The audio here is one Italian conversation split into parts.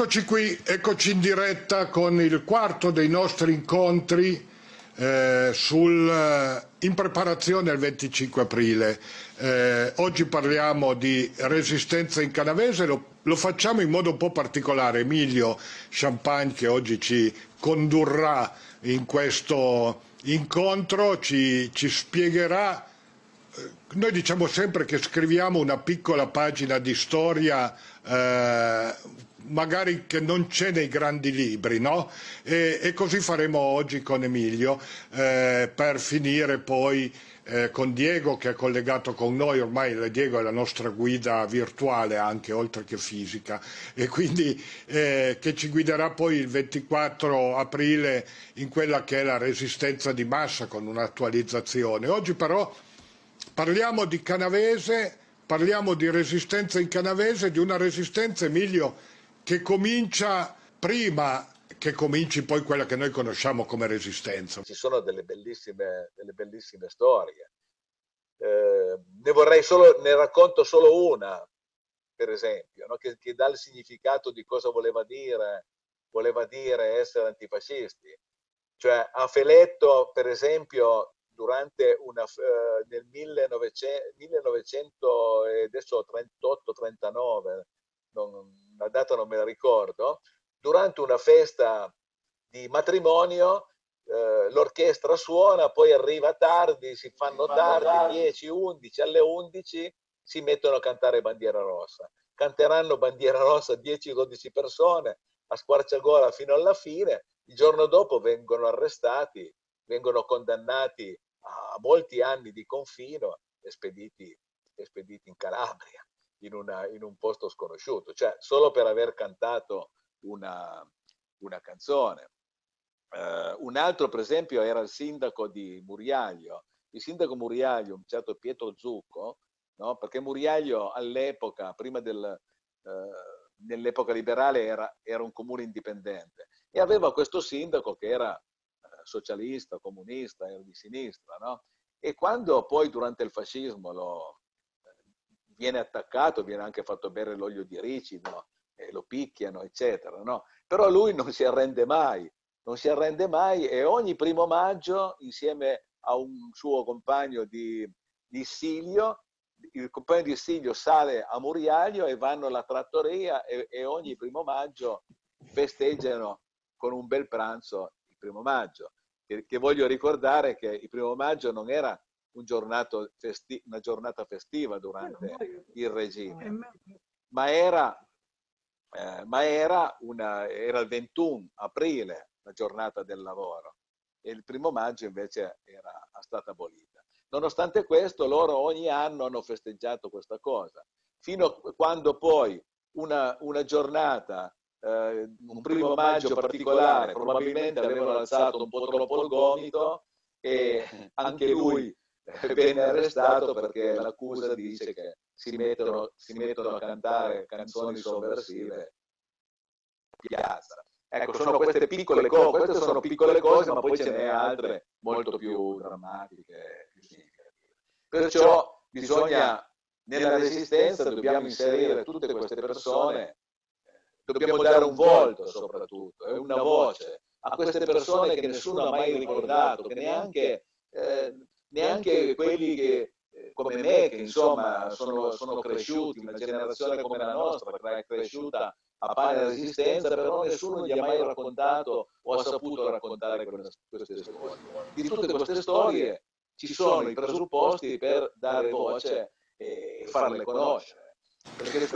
Eccoci qui, eccoci in diretta con il quarto dei nostri incontri eh, sul, eh, in preparazione al 25 aprile. Eh, oggi parliamo di resistenza in canavese, lo, lo, facciamo in modo un po' particolare. Emilio Champagne che oggi ci condurrà in questo incontro ci, ci spiegherà eh, noi diciamo sempre che scriviamo una piccola pagina di storia eh, magari che non c'è nei grandi libri, no? E, e, così faremo oggi con Emilio eh, per finire poi eh, con Diego che è collegato con noi, ormai Diego è la nostra guida virtuale anche oltre che fisica e quindi eh, che ci guiderà poi il 24 aprile in quella che è la resistenza di massa con un'attualizzazione. Oggi però parliamo di Canavese, parliamo di resistenza in Canavese, di una resistenza Emilio che comincia prima che cominci poi quella che noi conosciamo come resistenza. Ci sono delle bellissime, delle bellissime storie. Eh, ne vorrei solo, ne racconto solo una, per esempio, no? che, che, dà il significato di cosa voleva dire, voleva dire essere antifascisti. Cioè a Feletto, per esempio, durante una, eh, nel 1900, 1900 adesso 38-39, non, la data non me la ricordo, durante una festa di matrimonio eh, l'orchestra suona, poi arriva tardi, si fanno tardi, 10, 11, alle 11 si mettono a cantare Bandiera Rossa. Canteranno Bandiera Rossa 10-12 persone a squarciagola fino alla fine, il giorno dopo vengono arrestati, vengono condannati a molti anni di confino e spediti, e spediti in Calabria in, una, in un posto sconosciuto, cioè solo per aver cantato una, una canzone. Uh, un altro, per esempio, era il sindaco di Muriaglio. Il sindaco Muriaglio, un certo Pietro Zucco, no? perché Muriaglio all'epoca, prima del, uh, nell'epoca liberale, era, era, un comune indipendente e aveva questo sindaco che era uh, socialista, comunista, era di sinistra. No? E quando poi durante il fascismo lo, viene attaccato, viene anche fatto bere l'olio di ricino, e lo picchiano, eccetera. No? Però lui non si arrende mai, non si arrende mai e ogni primo maggio, insieme a un suo compagno di, di Silio, il compagno di Silio sale a Muriaglio e vanno alla trattoria e, e ogni primo maggio festeggiano con un bel pranzo il primo maggio. Che, che voglio ricordare che il primo maggio non era un festi- una giornata festiva durante il regime, ma era, eh, ma era, una, era il 21 aprile la giornata del lavoro e il primo maggio invece era stata abolita. Nonostante questo, loro ogni anno hanno festeggiato questa cosa, fino a quando poi una, una giornata, eh, un primo maggio particolare, probabilmente avevano alzato un po' troppo il gomito e anche lui venne arrestato perché l'accusa dice che si mettono, si mettono a cantare canzoni sovversive in piazza. Ecco, sono queste piccole cose, queste sono piccole cose, ma poi ce n'è altre molto più drammatiche, più significative. Perciò bisogna, nella resistenza dobbiamo inserire tutte queste persone, dobbiamo dare un volto soprattutto, una voce a queste persone che nessuno ha mai ricordato, che neanche eh, neanche quelli che, eh, come me, che insomma sono, sono cresciuti, una generazione come la nostra, che è cresciuta a pane resistenza, però nessuno gli ha mai raccontato o ha saputo raccontare queste storie. Di tutte queste storie ci sono i presupposti per dare voce e farle conoscere.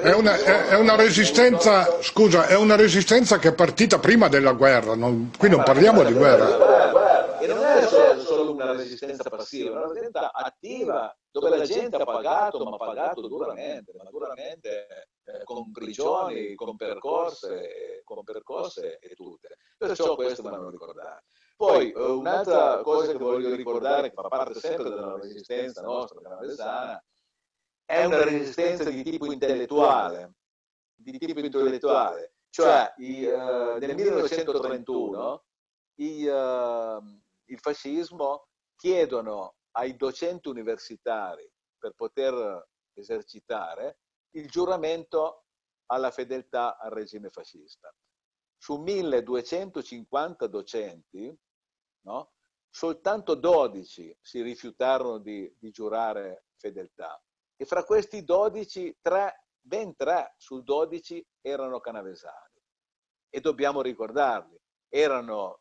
È una, è una, resistenza, scusa, è una resistenza che è partita prima della guerra, non, qui non parliamo di guerra. E non è solo una resistenza passiva, una resistenza attiva dove la gente ha pagato, ma ha pagato duramente, ma duramente eh, con prigioni, con percorse, con percorse e tutte. Perciò questo vanno ricordare. Poi eh, un'altra cosa che voglio ricordare, che fa parte sempre della resistenza nostra, della Vesana, è una resistenza di tipo intellettuale, di tipo intellettuale. Cioè, i, uh, nel 1931 i, uh, il fascismo chiedono ai docenti universitari per poter esercitare il giuramento alla fedeltà al regime fascista. Su 1250 docenti, no, soltanto 12 si rifiutarono di, di giurare fedeltà e fra questi 12, tre, ben 3 su 12 erano canavesani. E dobbiamo ricordarli, erano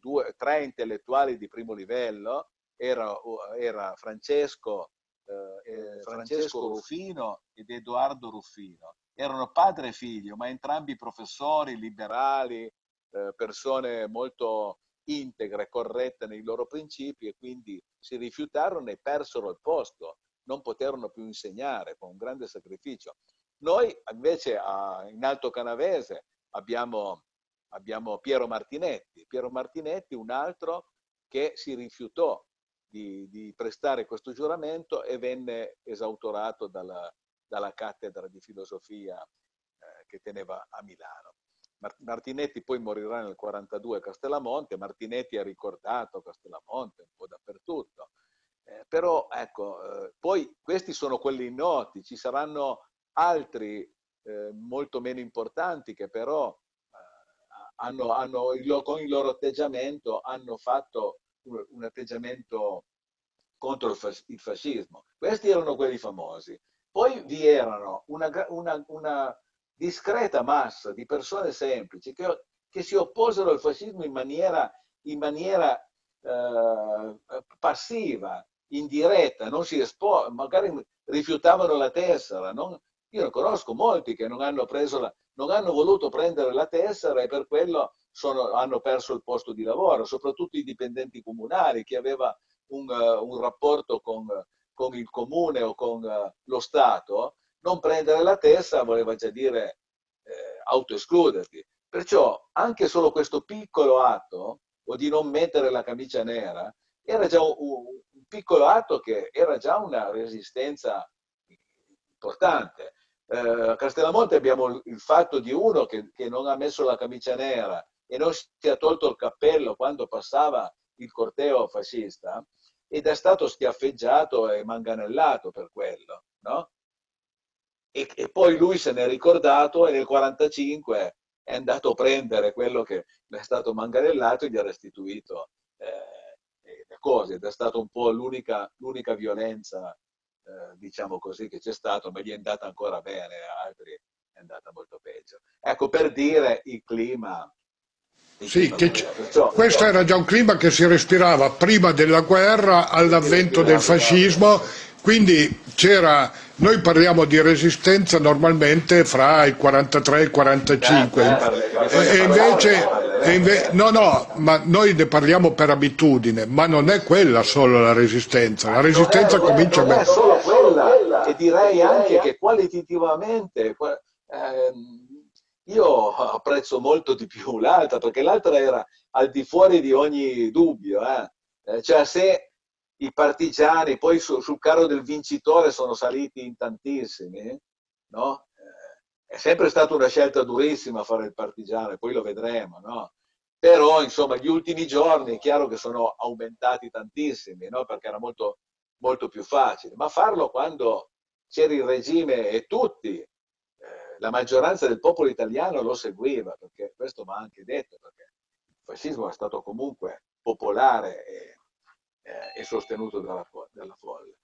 due, tre intellettuali di primo livello, era, era Francesco, eh, Francesco Ruffino ed Edoardo Ruffino. Erano padre e figlio, ma entrambi professori liberali, eh, persone molto integre, corrette nei loro principi e quindi si rifiutarono e persero il posto, non poterono più insegnare con un grande sacrificio. Noi invece a, in Alto Canavese abbiamo, abbiamo Piero Martinetti, Piero Martinetti un altro che si rifiutò di, di prestare questo giuramento e venne esautorato dalla, dalla cattedra di filosofia eh, che teneva a Milano. Martinetti poi morirà nel 42 a Castellamonte, Martinetti ha ricordato Castellamonte un po' dappertutto, eh, però ecco, eh, poi questi sono quelli noti, ci saranno altri eh, molto meno importanti che però hanno, hanno il, con il loro atteggiamento hanno fatto un, un atteggiamento contro il, fas, il, fascismo. Questi erano quelli famosi. Poi vi erano una, una, una discreta massa di persone semplici che, che si opposero al fascismo in maniera, in maniera eh, passiva, indiretta, non si espo- magari rifiutavano la tessera. Non, io conosco molti che non hanno, la, non hanno, voluto prendere la tessera e per quello sono, hanno perso il posto di lavoro, soprattutto i dipendenti comunali, chi aveva un, uh, un rapporto con, con, il comune o con uh, lo Stato, non prendere la testa voleva già dire eh, autoescluderti. Perciò anche solo questo piccolo atto, o di non mettere la camicia nera, era già un, un piccolo atto che era già una resistenza importante. Eh, a Castellamonte abbiamo il fatto di uno che, che, non ha messo la camicia nera e non si è tolto il cappello quando passava il corteo fascista ed è stato schiaffeggiato e manganellato per quello. No? e, e poi lui se n'è ricordato e nel 1945 è andato a prendere quello che è stato manganellato e gli ha restituito eh, le cose ed è stata un po' l'unica, l'unica violenza eh, diciamo così che c'è stato ma gli è andata ancora bene a altri è andata molto peggio. Ecco per dire il clima sì, Perciò, questo era già un clima che si respirava prima della guerra all'avvento del fascismo. quindi c'era, noi parliamo di resistenza normalmente fra il 43 e il 45 e, e invece, e inve, no no, ma noi ne parliamo per abitudine, ma non è quella solo la resistenza, la resistenza non è, comincia non è solo quella e direi anche che qualitativamente eh, io apprezzo molto di più l'altra perché l'altra era al di fuori di ogni dubbio, eh. eh cioè se i partigiani poi su, sul carro del vincitore sono saliti in tantissimi, no? È sempre stata una scelta durissima fare il partigiano, poi lo vedremo, no? Però, insomma, gli ultimi giorni è chiaro che sono aumentati tantissimi, no? Perché era molto, molto più facile. Ma farlo quando c'era il regime e tutti, eh, la maggioranza del popolo italiano lo seguiva, perché questo va anche detto, perché il fascismo è stato comunque popolare e eh, è sostenuto dalla, dalla folla.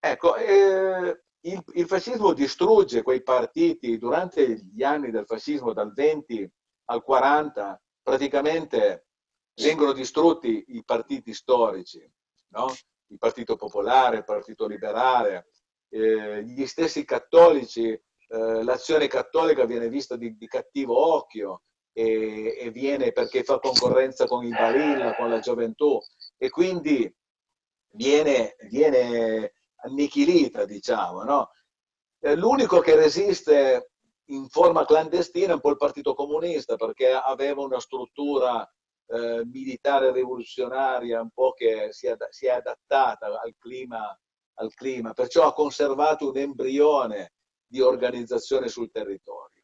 Ecco, eh, il, il, fascismo distrugge quei partiti durante gli anni del fascismo, dal 20 al 40, praticamente vengono distrutti i partiti storici, no? il Partito Popolare, il Partito Liberale, eh, gli stessi cattolici, eh, l'azione cattolica viene vista di, di cattivo occhio e, e, viene perché fa concorrenza con il Balilla, con la gioventù e quindi viene, viene annichilita, diciamo. No? Eh, l'unico che resiste in forma clandestina è un po' il Partito Comunista perché aveva una struttura eh, militare rivoluzionaria un po' che si è, si è adattata al clima, al clima, perciò ha conservato un embrione di organizzazione sul territorio.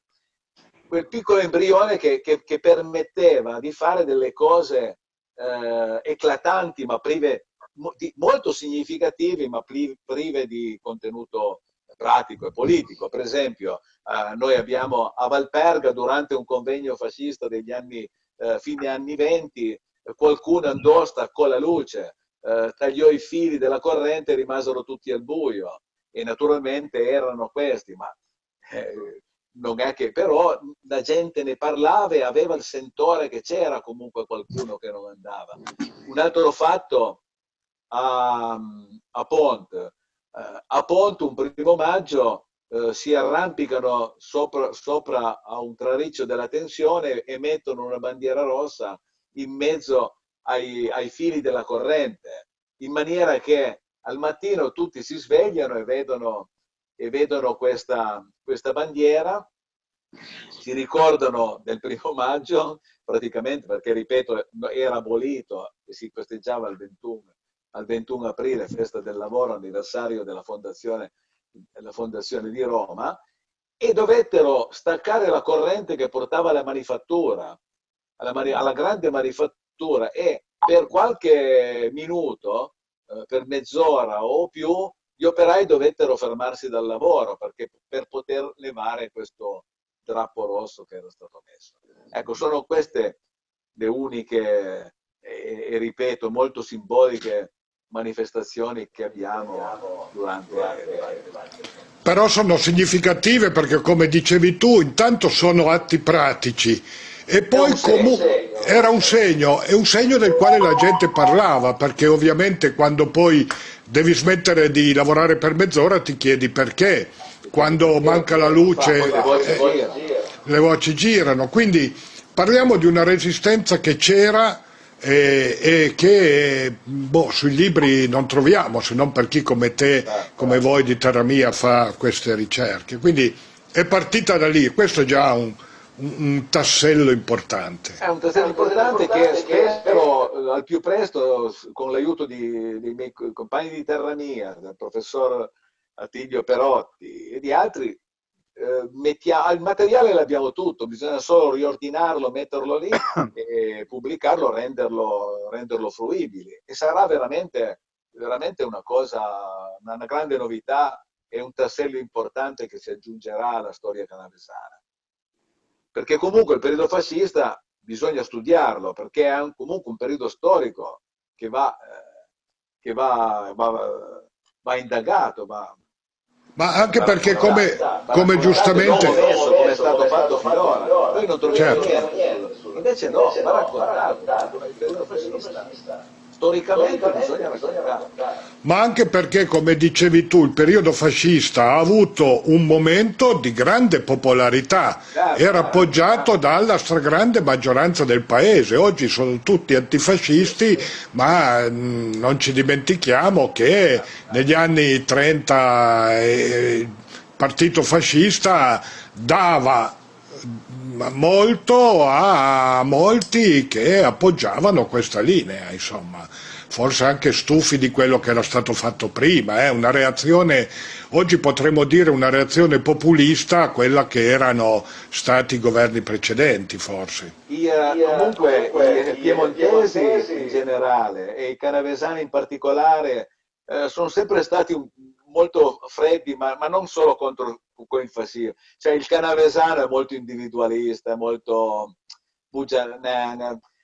Quel piccolo embrione che, che, che permetteva di fare delle cose eh, eclatanti ma prive molto significativi ma prive di contenuto pratico e politico. Per esempio, eh, noi abbiamo a Valperga, durante un convegno fascista degli anni, eh, fine anni 20, qualcuno andò, staccò la luce, eh, tagliò i fili della corrente e rimasero tutti al buio. E naturalmente erano questi, ma eh, non è che però la gente ne parlava e aveva il sentore che c'era comunque qualcuno che non andava. Un altro fatto a, a Pont, eh, a Pont un primo maggio eh, si arrampicano sopra, sopra, a un trariccio della tensione e mettono una bandiera rossa in mezzo ai, ai fili della corrente, in maniera che al mattino tutti si svegliano e vedono e vedono questa, questa bandiera, si ricordano del primo maggio, praticamente perché, ripeto, era abolito e si festeggiava il 21, al 21 aprile, festa del lavoro, anniversario della fondazione, della fondazione di Roma, e dovettero staccare la corrente che portava alla manifattura, alla, alla grande manifattura, e per qualche minuto, eh, per mezz'ora o più, gli operai dovettero fermarsi dal lavoro perché, per poter levare questo drappo rosso che era stato messo. Ecco, sono queste le uniche, e, e ripeto, molto simboliche manifestazioni che abbiamo durante però sono significative perché come dicevi tu intanto sono atti pratici e poi comunque era un segno, è un segno del quale la gente parlava perché ovviamente quando poi devi smettere di lavorare per mezz'ora ti chiedi perché quando manca la luce eh, le voci girano. Quindi parliamo di una resistenza che c'era e, e che boh, sui libri non troviamo se non per chi come te, come voi di Terra Mia fa queste ricerche. Quindi è partita da lì, questo è già un, un, un tassello importante. È un tassello importante che spero eh, al più presto, con l'aiuto dei miei compagni di Terra Mia, del professor Attilio Perotti e di altri, eh, mettiamo, il materiale l'abbiamo tutto, bisogna solo riordinarlo, metterlo lì e pubblicarlo, renderlo, renderlo fruibile. E sarà veramente, veramente una cosa, una grande novità e un tassello importante che si aggiungerà alla storia canavesana. Perché comunque il periodo fascista bisogna studiarlo, perché è un, comunque un periodo storico che va, eh, che va, va, va indagato, va, ma anche perché come, come giustamente... come è stato fatto finora, noi non troviamo certo. niente, invece no, va raccontato, storicamente bisogna raccontare. Ma anche perché, come dicevi tu, il periodo fascista ha avuto un momento di grande popolarità, era appoggiato dalla stragrande maggioranza del paese, oggi sono tutti antifascisti, ma mm, non ci dimentichiamo che negli anni 30 eh, il partito fascista dava molto a molti che appoggiavano questa linea, insomma, forse anche stufi di quello che era stato fatto prima, eh? una reazione, oggi potremmo dire una reazione populista a quella che erano stati i governi precedenti, forse. I, uh, comunque i piemontesi in generale e i canavesani in particolare eh, sono sempre stati molto freddi, ma, ma, non solo contro quel fascio. Cioè il canavesano è molto individualista, è molto...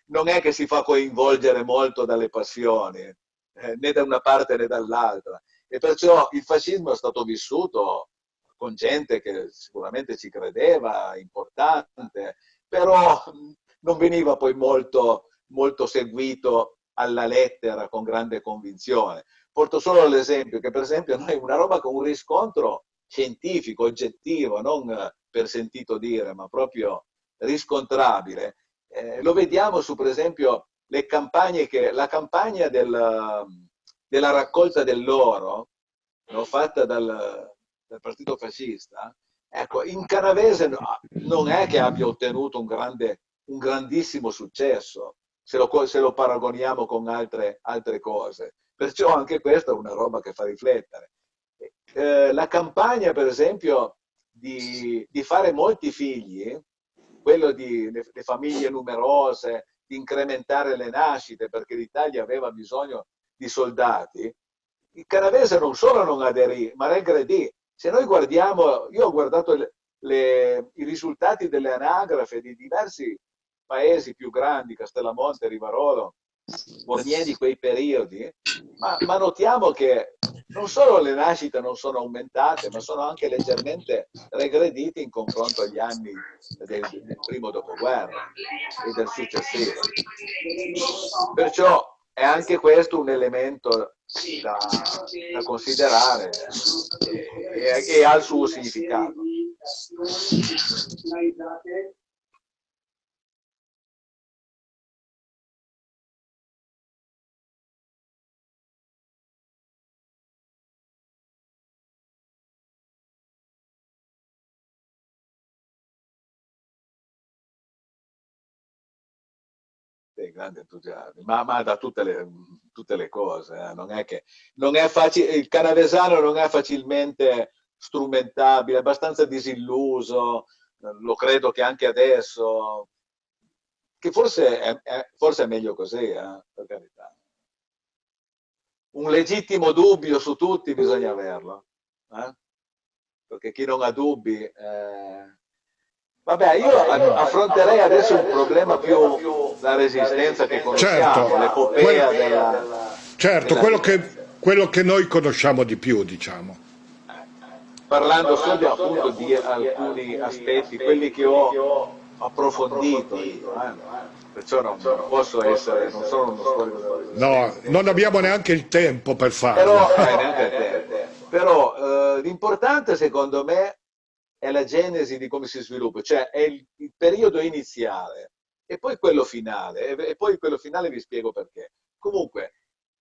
Non è che si fa coinvolgere molto dalle passioni, eh, né da una parte né dall'altra. E perciò il fascismo è stato vissuto con gente che sicuramente ci credeva, importante, però non veniva poi molto, molto seguito alla lettera con grande convinzione. Porto solo l'esempio che per esempio noi una roba con un riscontro scientifico, oggettivo, non per sentito dire, ma proprio riscontrabile, eh, lo vediamo su per esempio le campagne che, la campagna del, della raccolta dell'oro no, fatta dal, dal, partito fascista, ecco, in canavese no, non è che abbia ottenuto un, grande, un grandissimo successo, se lo, se lo paragoniamo con altre, altre cose. Perciò anche questa è una roba che fa riflettere. Eh, la campagna, per esempio, di, di, fare molti figli, quello di le, famiglie numerose, di incrementare le nascite perché l'Italia aveva bisogno di soldati, il canavese non solo non aderì, ma regredì. Se noi guardiamo, io ho guardato le, le, i risultati delle anagrafe di diversi paesi più grandi, Castellamonte, Rivarolo, Bornier di quei periodi, ma, ma, notiamo che non solo le nascite non sono aumentate, ma sono anche leggermente regredite in confronto agli anni del, del primo dopoguerra e del successivo. Perciò è anche questo un elemento da, da considerare e, e, e ha il suo significato. Grande entusiasmo, ma, ma da tutte le, tutte le cose. Eh. Non è che non è facile, il canavesano non è facilmente strumentabile, è abbastanza disilluso, lo credo che anche adesso, che forse è, è, forse è meglio così, eh, per carità. Un legittimo dubbio su tutti bisogna averlo, eh? perché chi non ha dubbi... Eh, Vabbè, io affronterei adesso un problema più la resistenza che conosciamo, certo, l'epopea quello, della... Certo, della... Quello, che, quello che noi conosciamo di più, diciamo. Parlando solo appunto di alcuni aspetti, quelli che ho approfondito eh? perciò non, non, posso essere, non sono uno storico. No, non abbiamo neanche il tempo per farlo. Però, eh, Però eh, l'importante secondo me è la genesi di come si sviluppa, cioè è il, il periodo iniziale e poi quello finale, e, e, poi quello finale vi spiego perché. Comunque,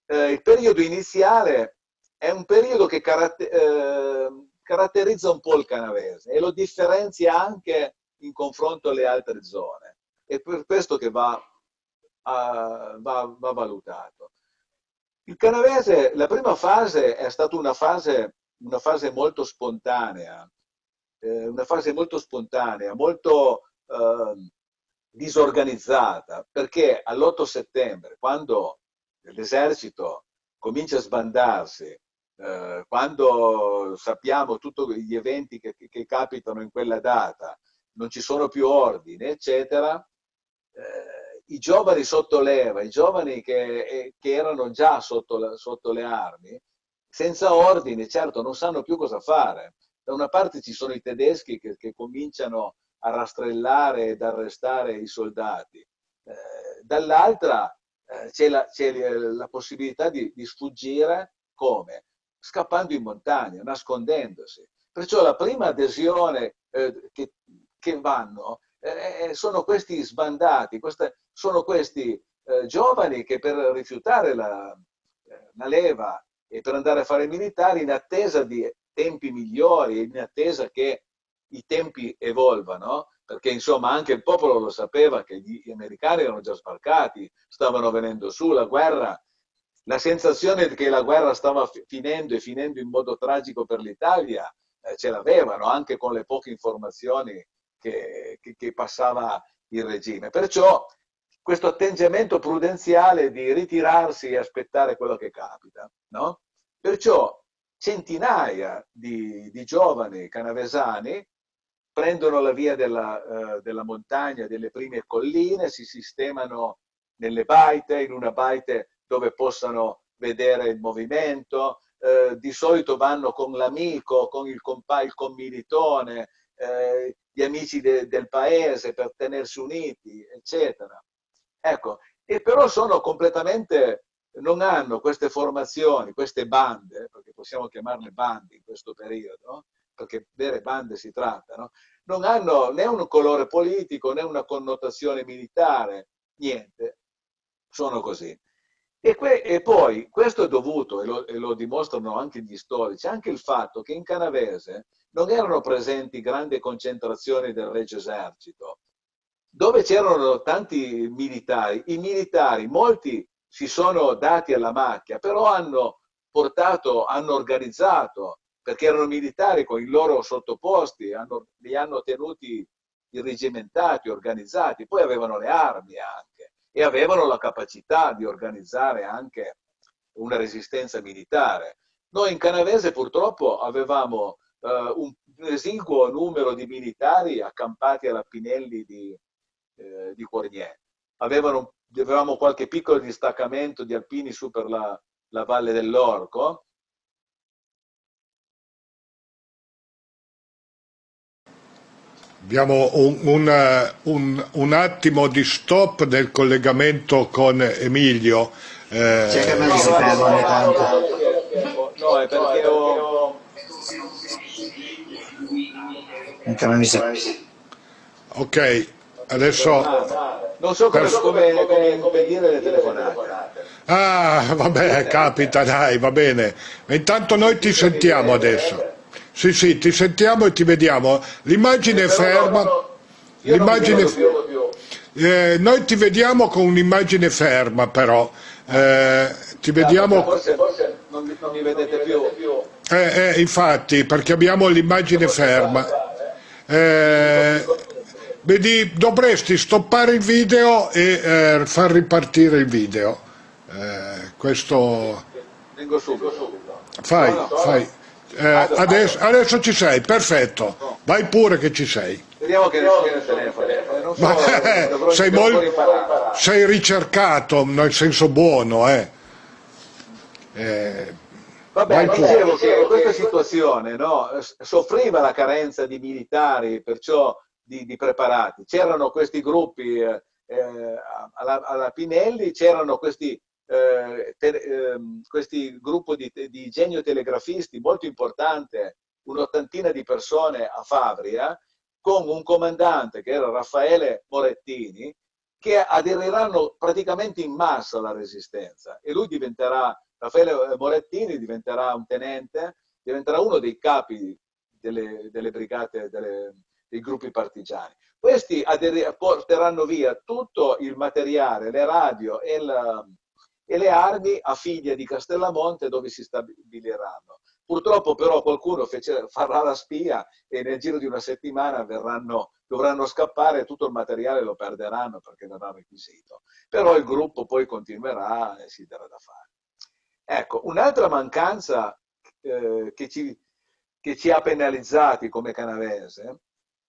eh, il periodo iniziale è un periodo che caratter eh, caratterizza un po' il canavese e lo differenzia anche in confronto alle altre zone. È per questo che va, uh, va, va valutato. Il canavese, la prima fase è stata una fase, una fase molto spontanea, eh, una fase molto spontanea, molto eh, disorganizzata, perché all'8 settembre, quando l'esercito comincia a sbandarsi, eh, quando sappiamo tutti gli eventi che, che, capitano in quella data, non ci sono più ordini, eccetera, eh, i giovani sotto leva, i giovani che, eh, che erano già sotto, sotto le armi, senza ordini, certo non sanno più cosa fare da una parte ci sono i tedeschi che, che cominciano a rastrellare ed arrestare i soldati, eh, dall'altra eh, c'è, la, la, possibilità di, di, sfuggire come? Scappando in montagna, nascondendosi. Perciò la prima adesione eh, che, che, vanno eh, sono questi sbandati, queste, sono questi eh, giovani che per rifiutare la, eh, la leva e per andare a fare militari in attesa di tempi migliori, in attesa che i tempi evolvano, perché insomma anche il popolo lo sapeva che gli americani erano già sbarcati, stavano venendo su, la guerra, la sensazione che la guerra stava finendo e finendo in modo tragico per l'Italia eh, ce l'avevano anche con le poche informazioni che, che, che passava il regime. Perciò questo atteggiamento prudenziale di ritirarsi e aspettare quello che capita. No? Perciò centinaia di, di giovani canavesani prendono la via della, uh, della, montagna, delle prime colline, si sistemano nelle baite, in una baite dove possano vedere il movimento, uh, di solito vanno con l'amico, con il, compa- il commilitone, uh, gli amici de- del paese per tenersi uniti, eccetera. Ecco, e però sono completamente non hanno queste formazioni, queste bande, perché possiamo chiamarle bande in questo periodo, perché vere bande si tratta, no? non hanno né un colore politico né una connotazione militare, niente, sono così. E, que- e poi questo è dovuto, e lo, e lo, dimostrano anche gli storici, anche il fatto che in Canavese non erano presenti grandi concentrazioni del Regio Esercito, dove c'erano tanti militari, i militari, molti si sono dati alla macchia, però hanno portato, hanno organizzato, perché erano militari con i loro sottoposti, hanno, li hanno tenuti irregimentati, organizzati, poi avevano le armi anche e avevano la capacità di organizzare anche una resistenza militare. Noi in Canavese purtroppo avevamo eh, un esiguo numero di militari accampati alla Pinelli di, eh, di Cornier. Avevano, avevamo qualche piccolo distaccamento di alpini su per la, la valle dell'Orco. Abbiamo un, un, un, un, attimo di stop nel collegamento con Emilio. Eh, C'è che me si ogni tanto. No, è perché ho... Ok, adesso... Non so come, come, come, come dire le telefonate. Ah, vabbè, capita, dai, va bene. Intanto noi ti sentiamo adesso. Sì, sì, ti sentiamo e ti vediamo. L'immagine è ferma. L'immagine... Eh, noi ti vediamo con un'immagine ferma, però. Eh, ti vediamo... Forse, forse non, non mi vedete più. Eh, eh, infatti, perché abbiamo l'immagine ferma. Eh, vedi, dovresti stoppare il video e eh, far ripartire il video. Eh, questo... Vengo subito. Fai, fai. Eh, adesso, adesso, ci sei, perfetto. Vai pure che ci sei. Vediamo che riesci il telefono. Non so, Ma, sei, mol... sei ricercato nel senso buono, eh. eh Vabbè, dicevo che questa situazione no, soffriva la carenza di militari, perciò di, di preparati. C'erano questi gruppi eh, alla, alla, Pinelli, c'erano questi, eh, te, eh, questi gruppi di, di genio molto importante, un'ottantina di persone a Fabria, con un comandante che era Raffaele Morettini, che aderiranno praticamente in massa alla resistenza e lui diventerà Raffaele Morettini diventerà un tenente, diventerà uno dei capi delle, delle brigate, delle, dei gruppi partigiani. Questi porteranno via tutto il materiale, le radio e, la, e le armi a figlia di Castellamonte dove si stabiliranno. Purtroppo però qualcuno fece, farà la spia e nel giro di una settimana verranno, dovranno scappare e tutto il materiale lo perderanno perché verrà requisito. Però il gruppo poi continuerà e si darà da fare. Ecco, un'altra mancanza eh, che, ci, che, ci, ha penalizzati come canavese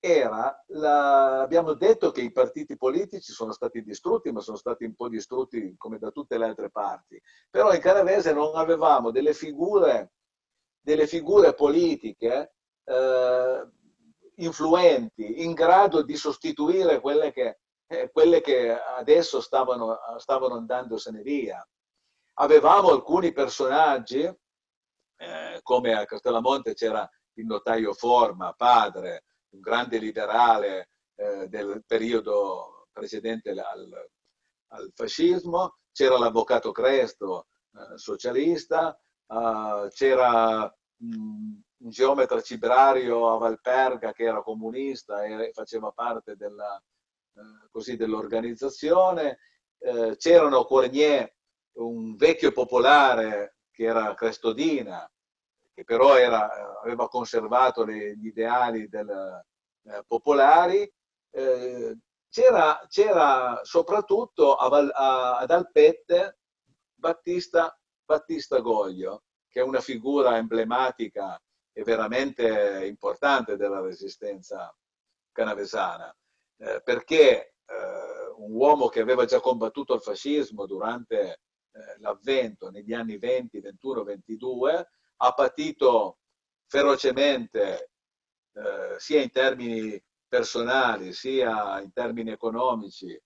era, la, abbiamo detto che i partiti politici sono stati distrutti, ma sono stati un po' distrutti come da tutte le altre parti. Però in canavese non avevamo delle figure, delle figure politiche eh, influenti, in grado di sostituire quelle che, eh, quelle che adesso stavano, stavano andandosene via avevamo alcuni personaggi, eh, come a Castellamonte c'era il notaio Forma, padre, un grande liberale eh, del periodo precedente al, al fascismo, c'era l'avvocato Cresto, eh, socialista, eh, c'era mh, un geometra cibrario a Valperga che era comunista e faceva parte eh, dell'organizzazione, eh, c'erano Cornier un vecchio popolare che era Crestodina, che però era, aveva conservato le, gli ideali del, eh, popolari, eh, c'era, c'era, soprattutto a, a, ad Alpette Battista, Battista Goglio, che è una figura emblematica e veramente importante della resistenza canavesana, eh, perché eh, un uomo che aveva già combattuto il fascismo durante eh, l'avvento negli anni 20, 21, 22, ha patito ferocemente eh, sia in termini personali sia in termini economici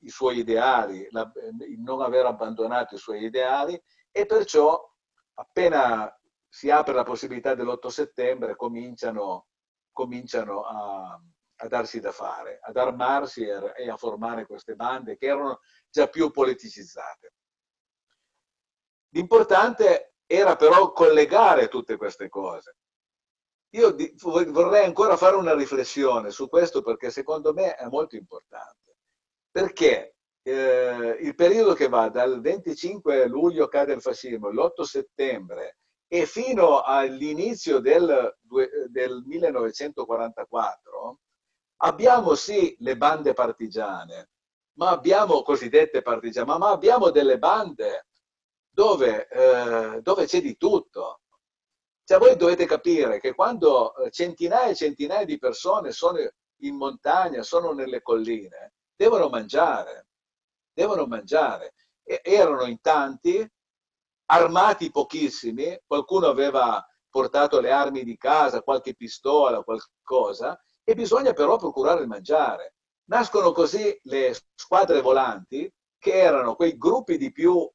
i suoi ideali, la, il non aver abbandonato i suoi ideali e perciò appena si apre la possibilità dell'8 settembre cominciano, cominciano a, a, darsi da fare, ad armarsi e, e a formare queste bande che erano già più politicizzate. L'importante era però collegare tutte queste cose. Io vorrei ancora fare una riflessione su questo perché secondo me è molto importante. Perché eh, il periodo che va dal 25 luglio cade il fascismo, l'8 settembre e fino all'inizio del, del 1944 abbiamo sì le bande partigiane, ma abbiamo cosiddette partigiane, ma abbiamo delle bande dove, eh, dove c'è di tutto. Cioè voi dovete capire che quando eh, centinaia e centinaia di persone sono in montagna, sono nelle colline, devono mangiare, devono mangiare. E erano in tanti, armati pochissimi, qualcuno aveva portato le armi di casa, qualche pistola, qualcosa, e bisogna però procurare il mangiare. Nascono così le squadre volanti, che erano quei gruppi di più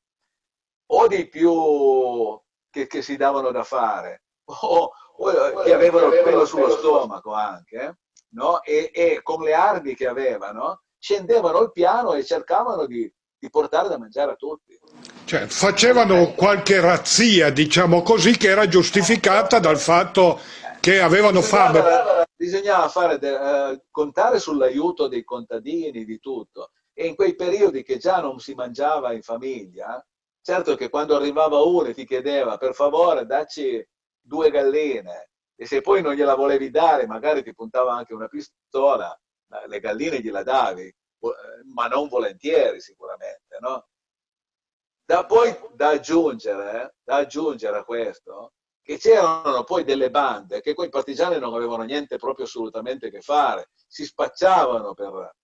o di più che, che si davano da fare, o, o che avevano il pelo sullo stomaco anche, no? e, e con le armi che avevano, scendevano al piano e cercavano di, di portare da mangiare a tutti. Cioè, facevano qualche razzia, diciamo così, che era giustificata dal fatto che avevano fame. Bisognava fare, eh, contare sull'aiuto dei contadini, di tutto. E in quei periodi che già non si mangiava in famiglia, certo che quando arrivava uno e ti chiedeva per favore dacci due galline e se poi non gliela volevi dare, magari ti puntava anche una pistola, le galline gliela davi, ma non volentieri sicuramente, no? Da poi da aggiungere, da aggiungere a questo che c'erano poi delle bande che con i partigiani non avevano niente proprio assolutamente che fare, si spacciavano per,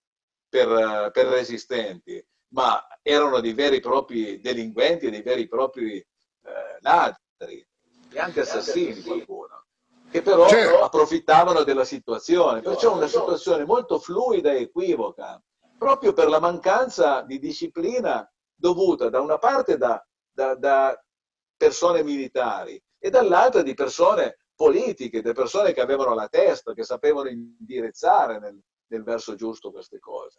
per, per resistenti, ma erano dei veri e propri delinquenti, dei veri e propri eh, ladri e anche assassini qualcuno, che però certo. approfittavano della situazione. Perciò una situazione molto fluida e equivoca, proprio per la mancanza di disciplina dovuta da una parte da, da, da persone militari e dall'altra di persone politiche, di persone che avevano la testa, che sapevano indirizzare nel, nel verso giusto queste cose.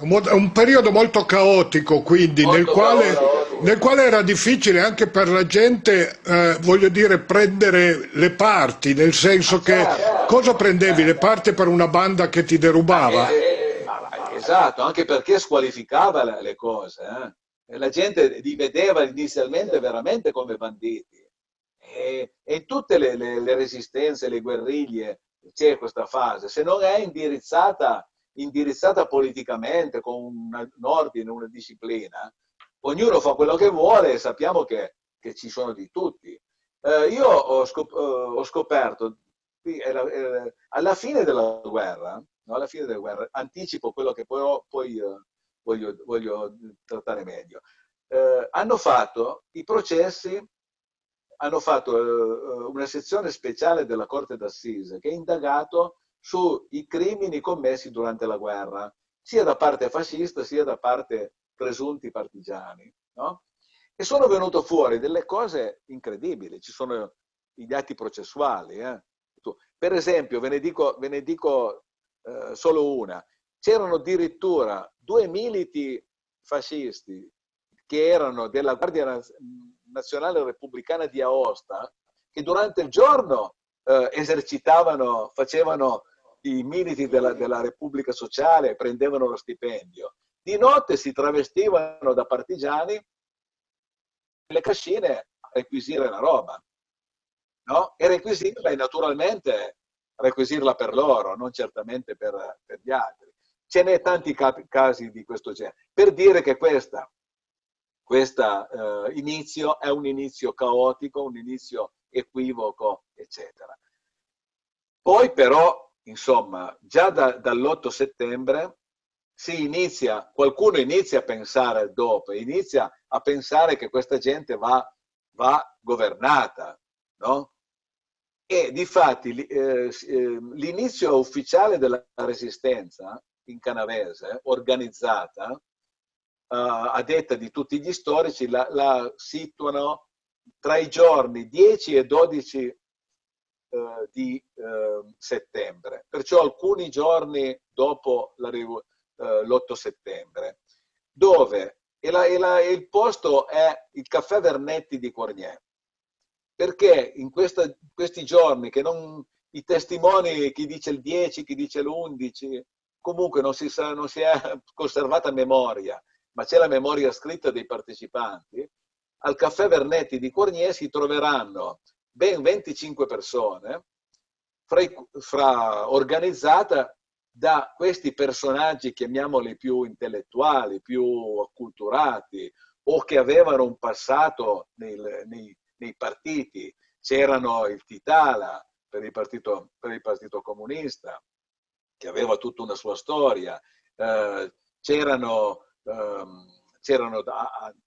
Un periodo molto caotico, quindi, molto nel, quale, caotico. nel, quale, era difficile anche per la gente, eh, voglio dire, prendere le parti, nel senso ah, che certo. cosa prendevi? Le parti per una banda che ti derubava? Eh, eh, esatto, anche perché squalificava le cose. Eh. La gente li vedeva inizialmente veramente come banditi. E, e in tutte le, le, le resistenze, le guerriglie, c'è questa fase. Se non è indirizzata indirizzata politicamente, con un ordine, una disciplina, ognuno fa quello che vuole e sappiamo che, che ci sono di tutti. Eh, io ho, scop- eh, ho scoperto, alla fine della guerra, no, alla fine della guerra, anticipo quello che poi, poi uh, voglio, voglio, trattare meglio, eh, hanno fatto i processi hanno fatto uh, una sezione speciale della Corte d'Assise che ha indagato sui crimini commessi durante la guerra, sia da parte fascista sia da parte presunti partigiani. No? E sono venute fuori delle cose incredibili, ci sono gli atti processuali. Eh? Per esempio, ve ne dico, ve ne dico eh, solo una, c'erano addirittura due militi fascisti che erano della Guardia Nazionale Repubblicana di Aosta, che durante il giorno eh, esercitavano, facevano i militi della, della Repubblica Sociale, prendevano lo stipendio. Di notte si travestivano da partigiani nelle cascine a requisire la roba. No? E requisirla e naturalmente requisirla per loro, non certamente per, per gli altri. Ce n'è tanti casi di questo genere. Per dire che questo eh, inizio è un inizio caotico, un inizio equivoco, eccetera. Poi però, insomma, già da, dall'8 settembre si inizia, qualcuno inizia a pensare dopo, inizia a pensare che questa gente va, va governata, no? E di fatti eh, eh, l'inizio ufficiale della resistenza in canavese, organizzata, uh, a detta di tutti gli storici, la, la situano tra i giorni 10 e 12 eh, di eh, settembre, perciò alcuni giorni dopo la, eh, l'8 settembre, dove? E la, e la, il posto è il caffè Vernetti di Cornier, perché in questa, questi giorni che non, i testimoni, chi dice il 10, chi dice l'11, comunque non si, sa, non si è conservata memoria, ma c'è la memoria scritta dei partecipanti, al caffè Vernetti di Cornier si troveranno ben 25 persone, fra, fra, organizzata da questi personaggi, chiamiamoli più intellettuali, più acculturati o che avevano un passato nei, nei, nei partiti. C'erano il Titala per il Partito, per il partito Comunista, che aveva tutta una sua storia, eh, c'erano, ehm, c'erano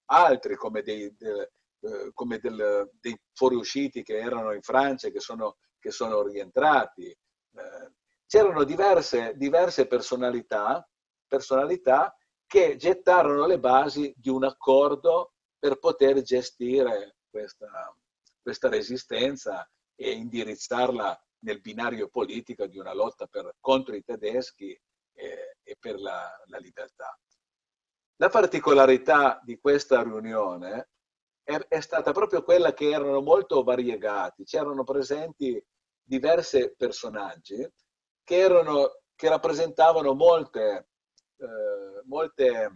altri come, dei, de, eh, come del, dei fuoriusciti che erano in Francia e che sono, che sono rientrati. Eh, c'erano diverse, diverse personalità, personalità che gettarono le basi di un accordo per poter gestire questa, questa resistenza e indirizzarla nel binario politico di una lotta per, contro i tedeschi e, e per la, la, libertà. La particolarità di questa riunione è, stata proprio quella che erano molto variegati, c'erano presenti diversi personaggi che, erano, che rappresentavano molte, eh, molte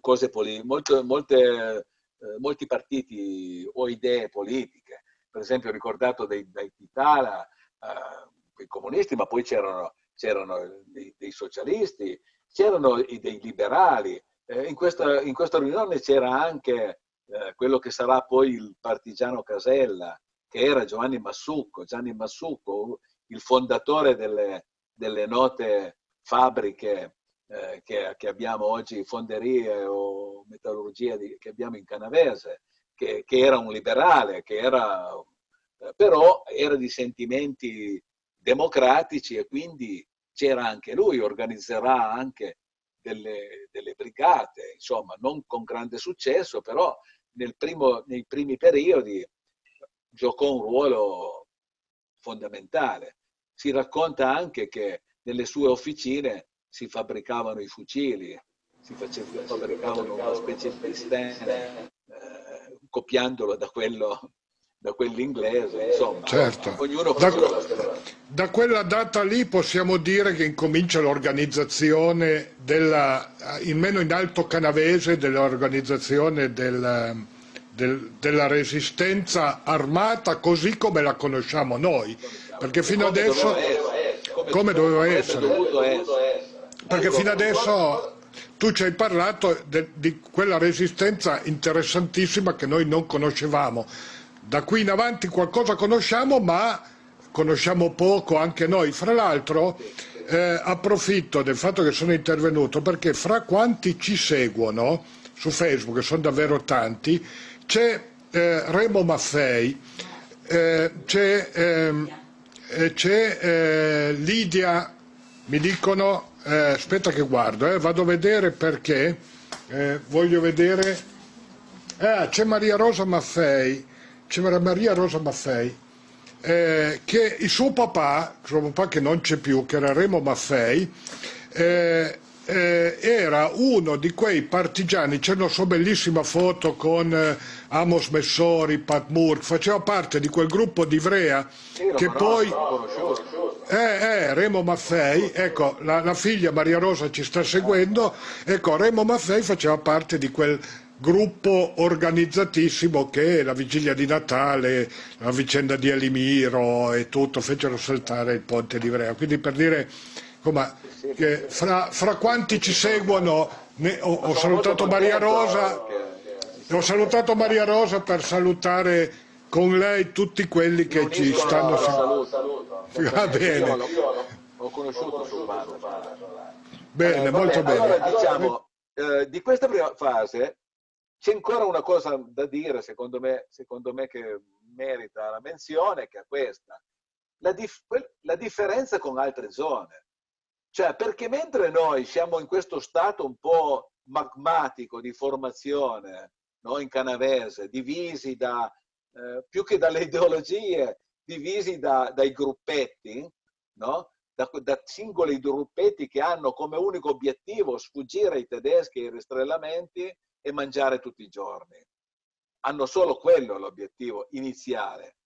cose politiche, molte, molte, eh, molti partiti o idee politiche. Per esempio, ho ricordato dei, dai Titala, eh, i comunisti, ma poi c'erano, c'erano dei, dei, socialisti, c'erano dei liberali. Eh, in, questa, in, questa, riunione c'era anche eh, quello che sarà poi il partigiano Casella, che era Giovanni Massucco, Gianni Massucco, il fondatore delle, delle note fabbriche eh, che, che, abbiamo oggi, fonderie o metallurgia di, che abbiamo in Canavese, che, che era un liberale, che era però era di sentimenti democratici e quindi c'era anche lui, organizzerà anche delle, delle brigate, insomma, non con grande successo, però nel primo, nei primi periodi giocò un ruolo fondamentale. Si racconta anche che nelle sue officine si fabbricavano i fucili, si fabbricavano una specie di stand, eh, copiandolo da quello da quell'inglese, insomma. Certo. Ognuno da, da, quella data lì possiamo dire che incomincia l'organizzazione della, almeno in Alto Canavese, dell'organizzazione del, del, della resistenza armata così come la conosciamo noi, perché fino come adesso come, come doveva essere. Perché fino adesso tu ci hai parlato de, di quella resistenza interessantissima che noi non conoscevamo da qui in avanti qualcosa conosciamo, ma conosciamo poco anche noi. Fra l'altro eh, approfitto del fatto che sono intervenuto perché fra quanti ci seguono su Facebook, sono davvero tanti, c'è eh, Remo Maffei, eh, c'è, ehm, eh, eh, Lidia, mi dicono, eh, aspetta che guardo, vado a vedere perché voglio vedere, ah, c'è Maria Rosa Maffei, c'era Maria Rosa Maffei, eh, che il suo papà, il suo papà che non c'è più, che era Remo Maffei, eh, eh, era uno di quei partigiani, c'è una sua bellissima foto con eh, Amos Messori, Pat Moore, faceva parte di quel gruppo di Ivrea che poi... Eh, eh, Remo Maffei, ecco, la, la, figlia Maria Rosa ci sta seguendo, ecco, Remo Maffei faceva parte di quel gruppo organizzatissimo che la vigilia di Natale, la vicenda di Elimiro e tutto fecero saltare il ponte di Ivrea. Quindi per dire insomma, che fra, fra quanti ci seguono, ne, ho, ho salutato Maria Rosa, ho salutato Maria Rosa per salutare con lei tutti quelli che ci stanno seguendo. Va bene. Ho conosciuto sul Bene, molto bene. Allora diciamo, eh, di questa prima fase c'è ancora una cosa da dire, secondo me, secondo me che merita la menzione, che è questa. La, dif la differenza con altre zone. Cioè, perché mentre noi siamo in questo stato un po' magmatico di formazione, no? in canavese, divisi da, eh, più che dalle ideologie, divisi da, dai gruppetti, no? da, da, singoli gruppetti che hanno come unico obiettivo sfuggire ai tedeschi e ai rastrellamenti e mangiare tutti i giorni. Hanno solo quello l'obiettivo iniziale,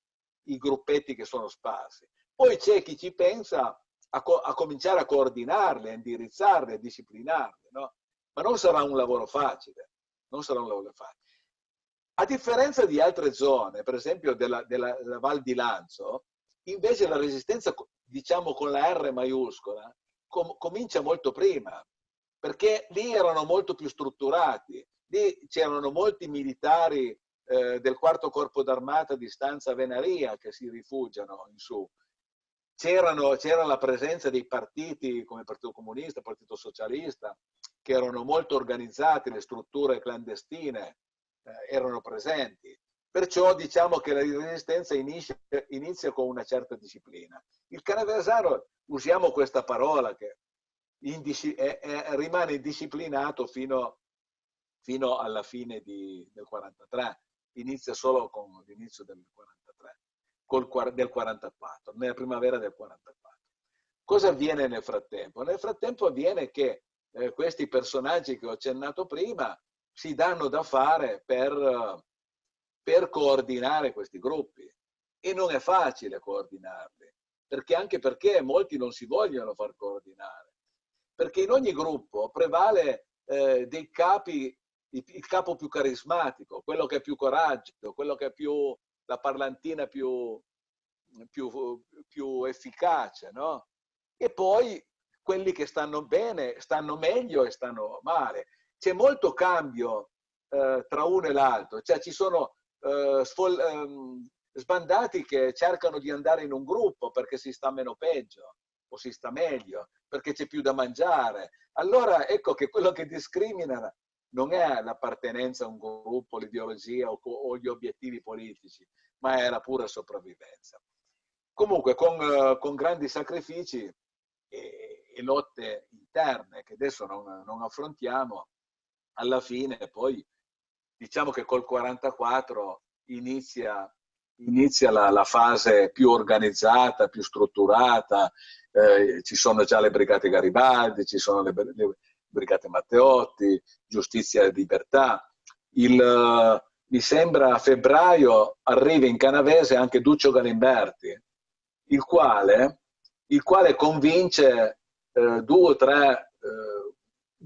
i gruppetti che sono sparsi. Poi c'è chi ci pensa a, co a cominciare a coordinarli, a indirizzarli, a disciplinarli, no? ma non sarà un lavoro facile. Non sarà un lavoro facile. A differenza di altre zone, per esempio della, della, della Val di Lanzo, invece la resistenza, diciamo con la R maiuscola, com comincia molto prima, perché lì erano molto più strutturati, lì c'erano molti militari eh, del quarto corpo d'armata di stanza Venaria che si rifugiano in su. C'erano, c'era la presenza dei partiti come Partito Comunista, Partito Socialista, che erano molto organizzati, le strutture clandestine eh, erano presenti. Perciò diciamo che la resistenza inizia, inizia, con una certa disciplina. Il canavesano, usiamo questa parola che indici, è, è, rimane indisciplinato fino, fino alla fine di, del 43 inizia solo con l'inizio del 43, col, del 44, nella primavera del 44. Cosa avviene nel frattempo? Nel frattempo avviene che eh, questi personaggi che ho accennato prima si danno da fare per, per coordinare questi gruppi e non è facile coordinarli, perché anche perché molti non si vogliono far coordinare, perché in ogni gruppo prevale eh, dei capi il capo più carismatico, quello che ha più coraggio, quello che ha più la parlantina più, più, più efficace, no? E poi quelli che stanno bene, stanno meglio e stanno male. C'è molto cambio eh, tra uno e l'altro, cioè ci sono eh, sfol- ehm, sbandati che cercano di andare in un gruppo perché si sta meno peggio o si sta meglio, perché c'è più da mangiare. Allora ecco che quello che discrimina non è l'appartenenza a un gruppo, l'ideologia o, o, gli obiettivi politici, ma è la pura sopravvivenza. Comunque con, con grandi sacrifici e, e, lotte interne che adesso non, non, affrontiamo, alla fine poi diciamo che col 44 inizia, inizia la, la fase più organizzata, più strutturata, eh, ci sono già le brigate Garibaldi, ci sono le, le Brigate Matteotti, Giustizia e Libertà. Il, eh, mi sembra a febbraio arriva in canavese anche Duccio Galimberti, il quale, il quale convince eh, due o tre eh,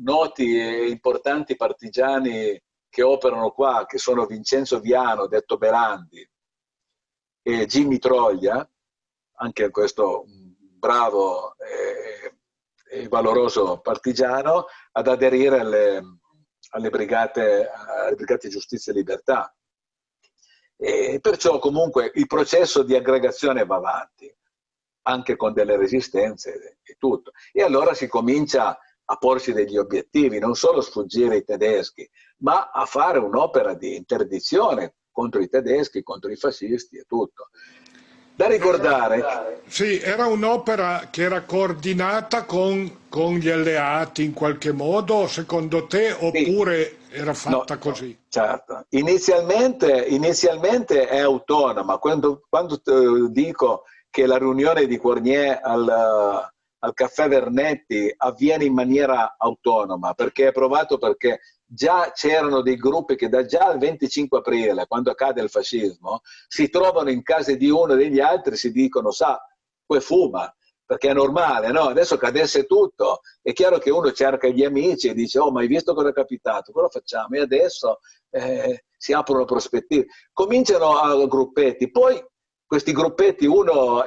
noti e importanti partigiani che operano qua, che sono Vincenzo Viano, detto Berandi, e Jimmy Troglia, anche questo bravo e e valoroso partigiano ad aderire alle, alle, brigate, alle brigate giustizia e libertà. E perciò comunque il processo di aggregazione va avanti, anche con delle resistenze e tutto. E allora si comincia a porsi degli obiettivi, non solo sfuggire i tedeschi, ma a fare un'opera di interdizione contro i tedeschi, contro i fascisti e tutto. Da ricordare. Sì, era un'opera che era coordinata con, con, gli alleati in qualche modo, secondo te, oppure sì. era fatta no, così? Certo. Inizialmente, inizialmente è autonoma. Quando, quando dico che la riunione di Cornier al, al caffè Vernetti avviene in maniera autonoma, perché è provato perché già c'erano dei gruppi che da già il 25 aprile, quando accade il fascismo, si trovano in case di uno degli altri e si dicono, sa, poi fuma, perché è normale, no? Adesso cadesse tutto, è chiaro che uno cerca gli amici e dice, oh, ma hai visto cosa è capitato? Cosa facciamo? E adesso eh, si aprono prospettive. Cominciano a gruppetti, poi questi gruppetti uno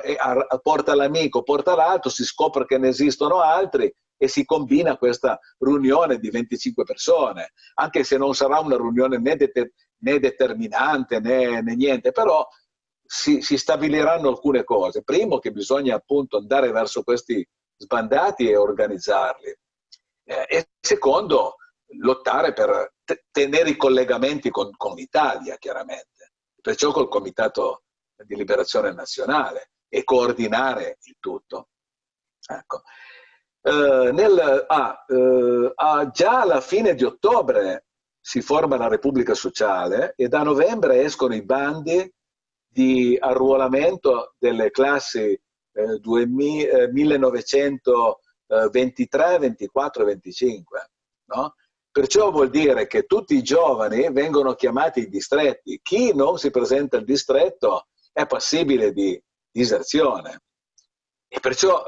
porta l'amico, porta l'altro, si scopre che ne esistono altri e si combina questa riunione di 25 persone, anche se non sarà una riunione né, det- né determinante né, né, niente, però si, si, stabiliranno alcune cose. Primo che bisogna appunto andare verso questi sbandati e organizzarli. Eh, e secondo, lottare per t- tenere i collegamenti con, con l'Italia, chiaramente, perciò col Comitato di Liberazione Nazionale e coordinare il tutto. Ecco. Eh, nel, ah, eh, ah, già alla fine di ottobre si forma la Repubblica Sociale e da novembre escono i bandi di arruolamento delle classi eh, 2000, 1923, 24 e 25. No? Perciò vuol dire che tutti i giovani vengono chiamati distretti. Chi non si presenta al distretto è passibile di diserzione. E perciò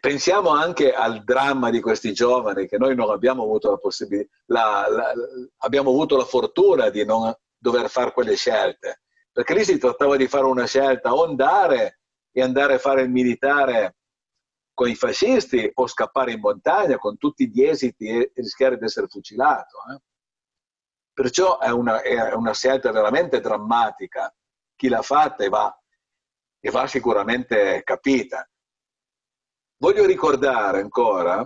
pensiamo anche al dramma di questi giovani che noi non abbiamo avuto la possibilità, la, la, abbiamo avuto la fortuna di non dover fare quelle scelte, perché lì si trattava di fare una scelta o andare e andare a fare il militare con i fascisti o scappare in montagna con tutti gli esiti e rischiare di essere fucilato. Eh? Perciò è una, è una scelta veramente drammatica. Chi l'ha fatta e va, e va sicuramente capita. Voglio ricordare ancora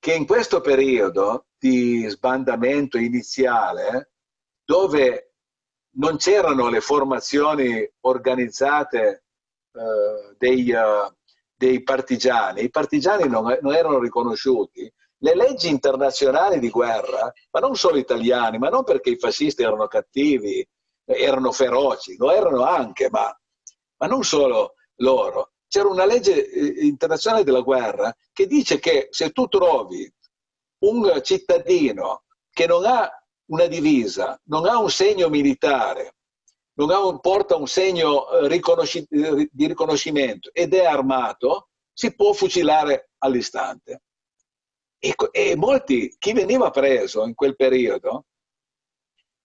che in questo periodo di sbandamento iniziale, dove non c'erano le formazioni organizzate eh, dei, uh, dei, partigiani, i partigiani non, non erano riconosciuti, le leggi internazionali di guerra, ma non solo italiani, ma non perché i fascisti erano cattivi, erano feroci, lo erano anche, ma, ma non solo loro. C'era una legge eh, internazionale della guerra che dice che se tu trovi un cittadino che non ha una divisa, non ha un segno militare, non un, porta un segno eh, riconosci, di riconoscimento ed è armato, si può fucilare all'istante. E, e, molti, chi veniva preso in quel periodo,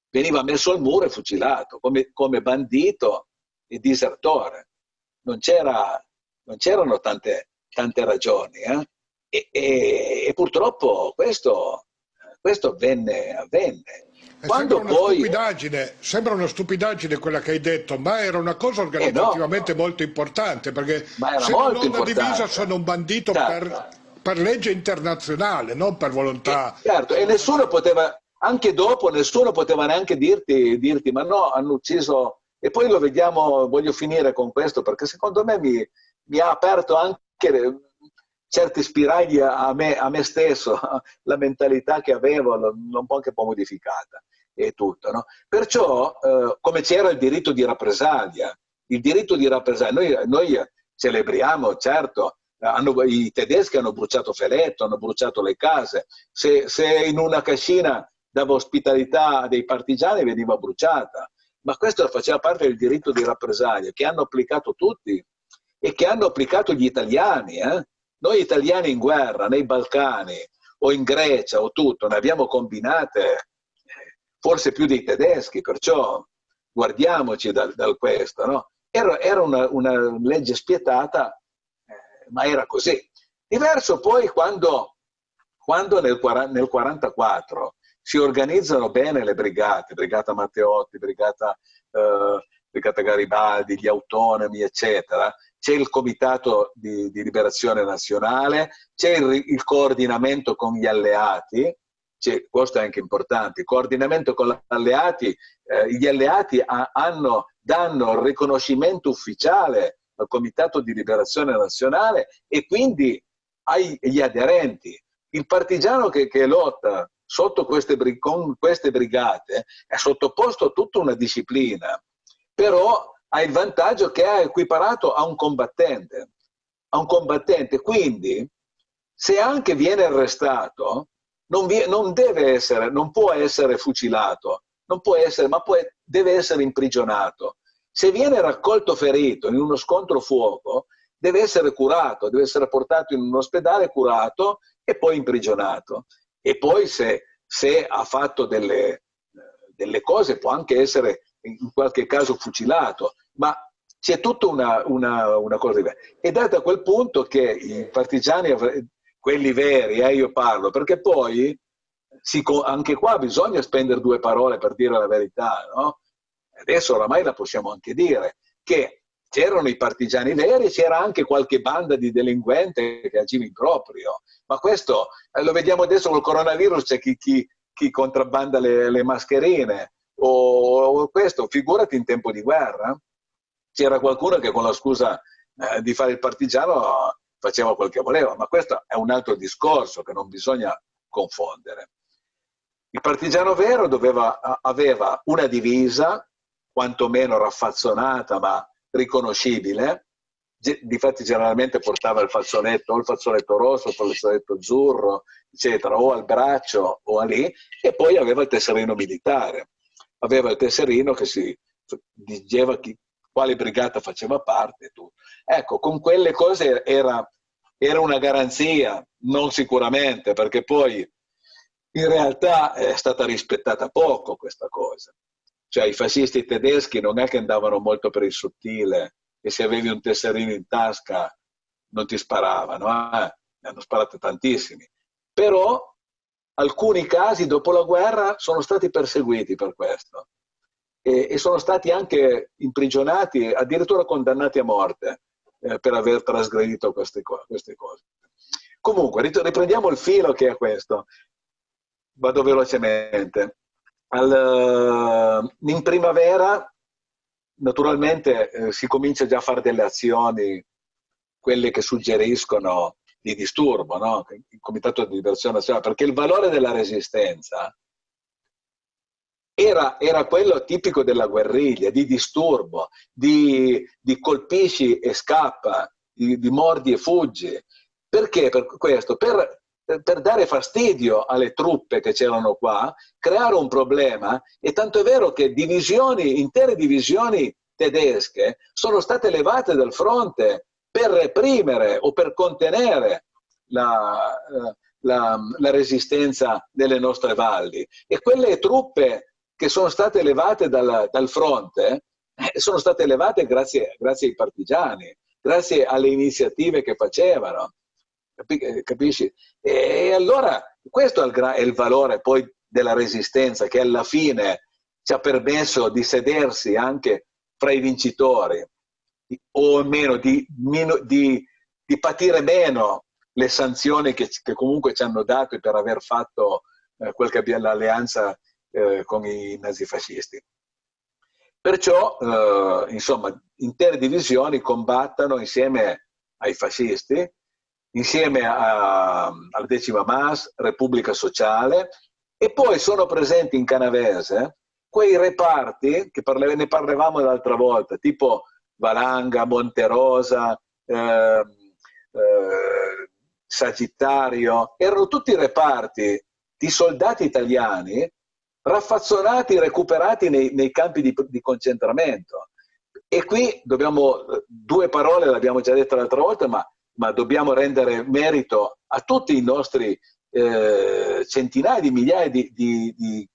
veniva messo al muro e fucilato come, come bandito e disertore. Non, c'era, non c'erano tante, tante ragioni. Eh? E, e, e, purtroppo questo, questo avvenne. avvenne. Quando sembra, una poi... stupidaggine, sembra una stupidaggine quella che hai detto, ma era una cosa organizzativamente eh no, molto importante, perché se non una divisa sono un bandito certo. per, per, legge internazionale, non per volontà. Eh, certo, e nessuno poteva, anche dopo, nessuno poteva neanche dirti, dirti ma no, hanno ucciso... E poi lo vediamo, voglio finire con questo, perché secondo me mi, mi ha aperto anche certi spiragli a me, a me, stesso, la mentalità che avevo l'ho un po' modificata e tutto. No? Perciò, eh, come c'era il diritto di rappresaglia, il diritto di rappresaglia, noi, noi celebriamo, certo, hanno, i tedeschi hanno bruciato Feletto, hanno bruciato le case, se, se in una cascina dava ospitalità dei partigiani veniva bruciata, ma questo faceva parte del diritto di rappresaglia che hanno applicato tutti e che hanno applicato gli italiani. Eh? Noi italiani in guerra, nei Balcani o in Grecia o tutto, ne abbiamo combinate forse più dei tedeschi, perciò guardiamoci da, da questo. No? Era, era una, una, legge spietata, eh, ma era così. Diverso poi quando, quando nel 1944 si organizzano bene le brigate, Brigata Matteotti, Brigata, eh, brigata Garibaldi, gli autonomi, eccetera, c'è il Comitato di, di Liberazione Nazionale, c'è il, il, coordinamento con gli alleati, questo è anche importante, il coordinamento con gli alleati, eh, gli alleati ha, hanno, danno riconoscimento ufficiale al Comitato di Liberazione Nazionale e quindi agli aderenti. Il partigiano che, che lotta sotto queste, con queste brigate è sottoposto a tutta una disciplina, però ha il vantaggio che è equiparato a un combattente. A un combattente. Quindi, se anche viene arrestato, non, vi, non deve essere, non può essere fucilato, non può essere, ma può, deve essere imprigionato. Se viene raccolto ferito in uno scontro fuoco, deve essere curato, deve essere portato in un ospedale curato e poi imprigionato. E poi se, se ha fatto delle, delle cose può anche essere in qualche caso fucilato ma c'è tutta una, una, una cosa diversa. E dato a quel punto che i partigiani, quelli veri, eh, io parlo, perché poi si, anche qua bisogna spendere due parole per dire la verità, no? Adesso oramai la possiamo anche dire, che c'erano i partigiani veri c'era anche qualche banda di delinquente che agiva in proprio. Ma questo eh, lo vediamo adesso col coronavirus, c'è chi, chi, chi contrabbanda le, le mascherine o, o questo, figurati in tempo di guerra c'era qualcuno che con la scusa eh, di fare il partigiano faceva quel che voleva, ma questo è un altro discorso che non bisogna confondere. Il partigiano vero doveva, aveva una divisa, quantomeno raffazzonata ma riconoscibile, difatti generalmente portava il fazzoletto, o il fazzoletto rosso, il fazzoletto azzurro, eccetera, o al braccio o a lì, e poi aveva il tesserino militare. Aveva il tesserino che si diceva chi, quale brigata faceva parte. Tu. Ecco, con quelle cose era, era una garanzia, non sicuramente, perché poi in realtà è stata rispettata poco questa cosa. Cioè i fascisti tedeschi non è che andavano molto per il sottile e se avevi un tesserino in tasca non ti sparavano, eh? ne hanno sparato tantissimi. Però alcuni casi dopo la guerra sono stati perseguiti per questo e, e sono stati anche imprigionati, addirittura condannati a morte eh, per aver trasgredito queste, queste cose. Comunque, riprendiamo il filo che è questo. Vado velocemente. Al, in primavera, naturalmente, eh, si comincia già a fare delle azioni, quelle che suggeriscono di disturbo, no? il Comitato di Diversione Nazionale, perché il valore della resistenza era, era, quello tipico della guerriglia, di disturbo, di, di colpisci e scappa, di, di, mordi e fuggi. Perché per questo? Per, per dare fastidio alle truppe che c'erano qua, creare un problema, e tanto è vero che divisioni, intere divisioni tedesche sono state levate dal fronte per reprimere o per contenere la, eh, la, la resistenza delle nostre valli. E quelle truppe che sono state elevate dal, dal fronte eh, sono state elevate grazie, grazie, ai partigiani, grazie alle iniziative che facevano. Eh, capisci? E allora questo è il, è il valore poi della resistenza che alla fine ci ha permesso di sedersi anche fra i vincitori o almeno di, di, di patire meno le sanzioni che, che, comunque ci hanno dato per aver fatto eh, quel che abbiamo l'alleanza eh, con i nazifascisti. Perciò, eh, insomma, intere divisioni combattano insieme ai fascisti, insieme a, al decima MAS, Repubblica Sociale, e poi sono presenti in Canavese quei reparti, che parle, ne parlavamo l'altra volta, tipo Valanga, Monterosa, eh, eh, Sagittario, erano tutti reparti di soldati italiani raffazzonati, recuperati nei, nei campi di, di, concentramento. E qui dobbiamo, due parole l'abbiamo già detto l'altra volta, ma, ma dobbiamo rendere merito a tutti i nostri eh, centinaia di migliaia di, di, di,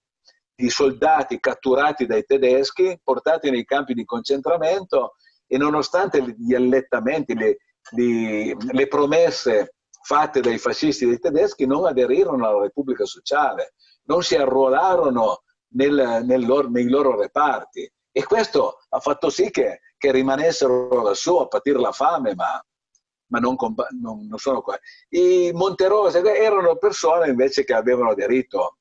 di soldati catturati dai tedeschi, portati nei campi di concentramento e nonostante gli allettamenti, le, le, le promesse fatte dai fascisti dai tedeschi, non aderirono alla Repubblica Sociale, non si arruolarono nel, nel loro, nei loro reparti. E questo ha fatto sì che, che rimanessero lassù a patire la fame, ma, ma non, non, non, sono qua. I Monterose erano persone invece che avevano aderito,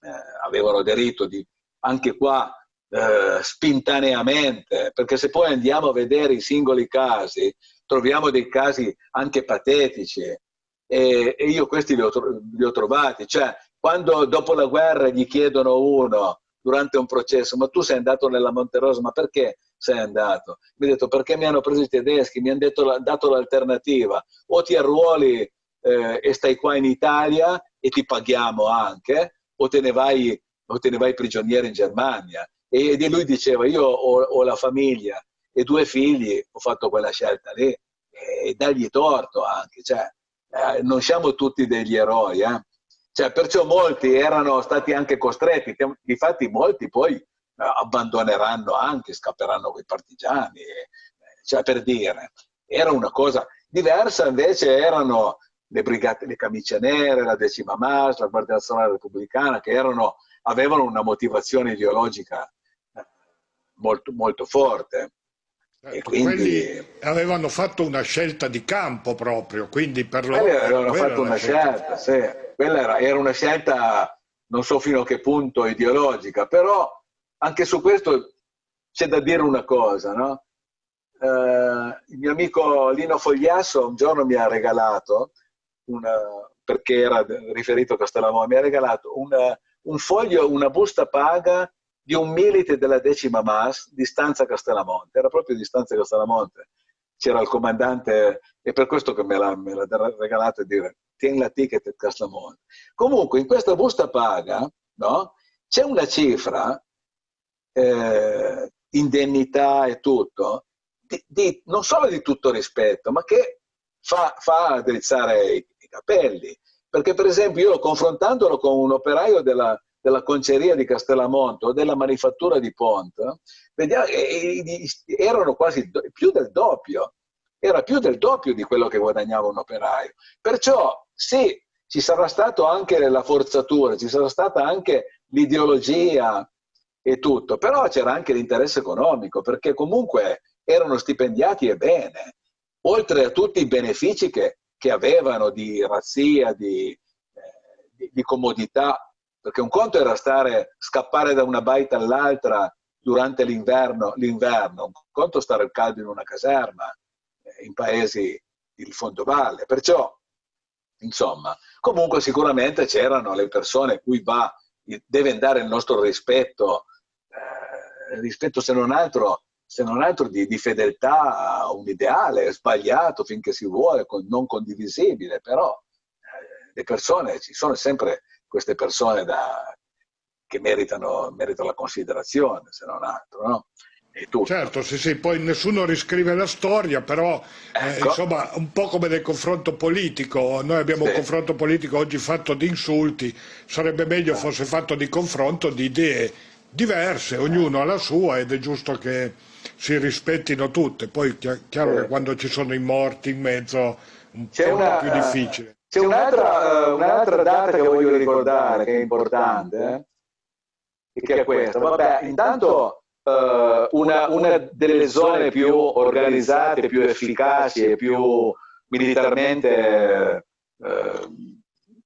eh, avevano aderito di, anche qua eh, spintaneamente, perché se poi andiamo a vedere i singoli casi, troviamo dei casi anche patetici e, e io questi li ho, li ho trovati, cioè quando dopo la guerra gli chiedono uno durante un processo, ma tu sei andato nella Monterosa, ma perché sei andato? Mi ha detto perché mi hanno preso i tedeschi, mi hanno detto, dato l'alternativa, o ti arruoli eh, e stai qua in Italia e ti paghiamo anche, o te ne vai, o vai prigioniero in Germania e di lui diceva io ho, ho, la famiglia e due figli, ho fatto quella scelta lì e dagli torto anche, cioè, eh, non siamo tutti degli eroi, eh? cioè, perciò molti erano stati anche costretti, difatti molti poi eh, abbandoneranno anche, scapperanno con i partigiani, cioè per dire, era una cosa diversa invece erano le brigate, le camicie nere, la decima MAS, la Guardia Nazionale Repubblicana, che erano, avevano una motivazione ideologica molto, molto forte. E ecco, quindi avevano fatto una scelta di campo proprio, quindi per loro... Avevano fatto una scelta, scelta sì. Quella era, era, una scelta, non so fino a che punto, ideologica, però anche su questo c'è da dire una cosa, no? eh, il mio amico Lino Fogliasso un giorno mi ha regalato, una, perché era riferito a Castellamone, mi ha regalato una, un foglio, una busta paga di un milite della decima MAS di Stanza Castellamonte, era proprio di Stanza Castellamonte, c'era il comandante, e per questo che me l'ha, me l'ha regalato e dire, tieni la ticket a Castellamonte. Comunque in questa busta paga no, c'è una cifra, eh, indennità e tutto, di, di, non solo di tutto rispetto, ma che fa, fa drizzare i, i capelli. Perché per esempio io confrontandolo con un operaio della, della conceria di Castellamonte o della manifattura di Pont, vediamo, erano quasi più del doppio, era più del doppio di quello che guadagnava un operaio. Perciò sì, ci sarà stata anche la forzatura, ci sarà stata anche l'ideologia e tutto, però c'era anche l'interesse economico, perché comunque erano stipendiati e bene, oltre a tutti i benefici che, che avevano di razzia, di, eh, di, di, comodità, perché un conto era stare, scappare da una baita all'altra durante l'inverno, l'inverno, un conto stare al caldo in una caserma, eh, in paesi del fondovalle. Perciò, insomma, comunque sicuramente c'erano le persone a cui va, deve andare il nostro rispetto, eh, rispetto se non altro se non altro di, di, fedeltà a un ideale sbagliato finché si vuole, non condivisibile, però eh, le persone, ci sono sempre queste persone da, che meritano, meritano, la considerazione, se non altro, no? Certo, sì, sì, poi nessuno riscrive la storia, però eh, ecco. insomma un po' come nel confronto politico, noi abbiamo sì. un confronto politico oggi fatto di insulti, sarebbe meglio fosse fatto di confronto di idee diverse, ognuno ha la sua ed è giusto che si rispettino tutte, poi è chiaro che quando ci sono i morti in mezzo un c'è po' una, più difficile. C'è un'altra, uh, un'altra, data che voglio ricordare che è importante, eh? che è questa. Vabbè, intanto uh, una, una, delle zone più organizzate, più efficaci e più militarmente uh,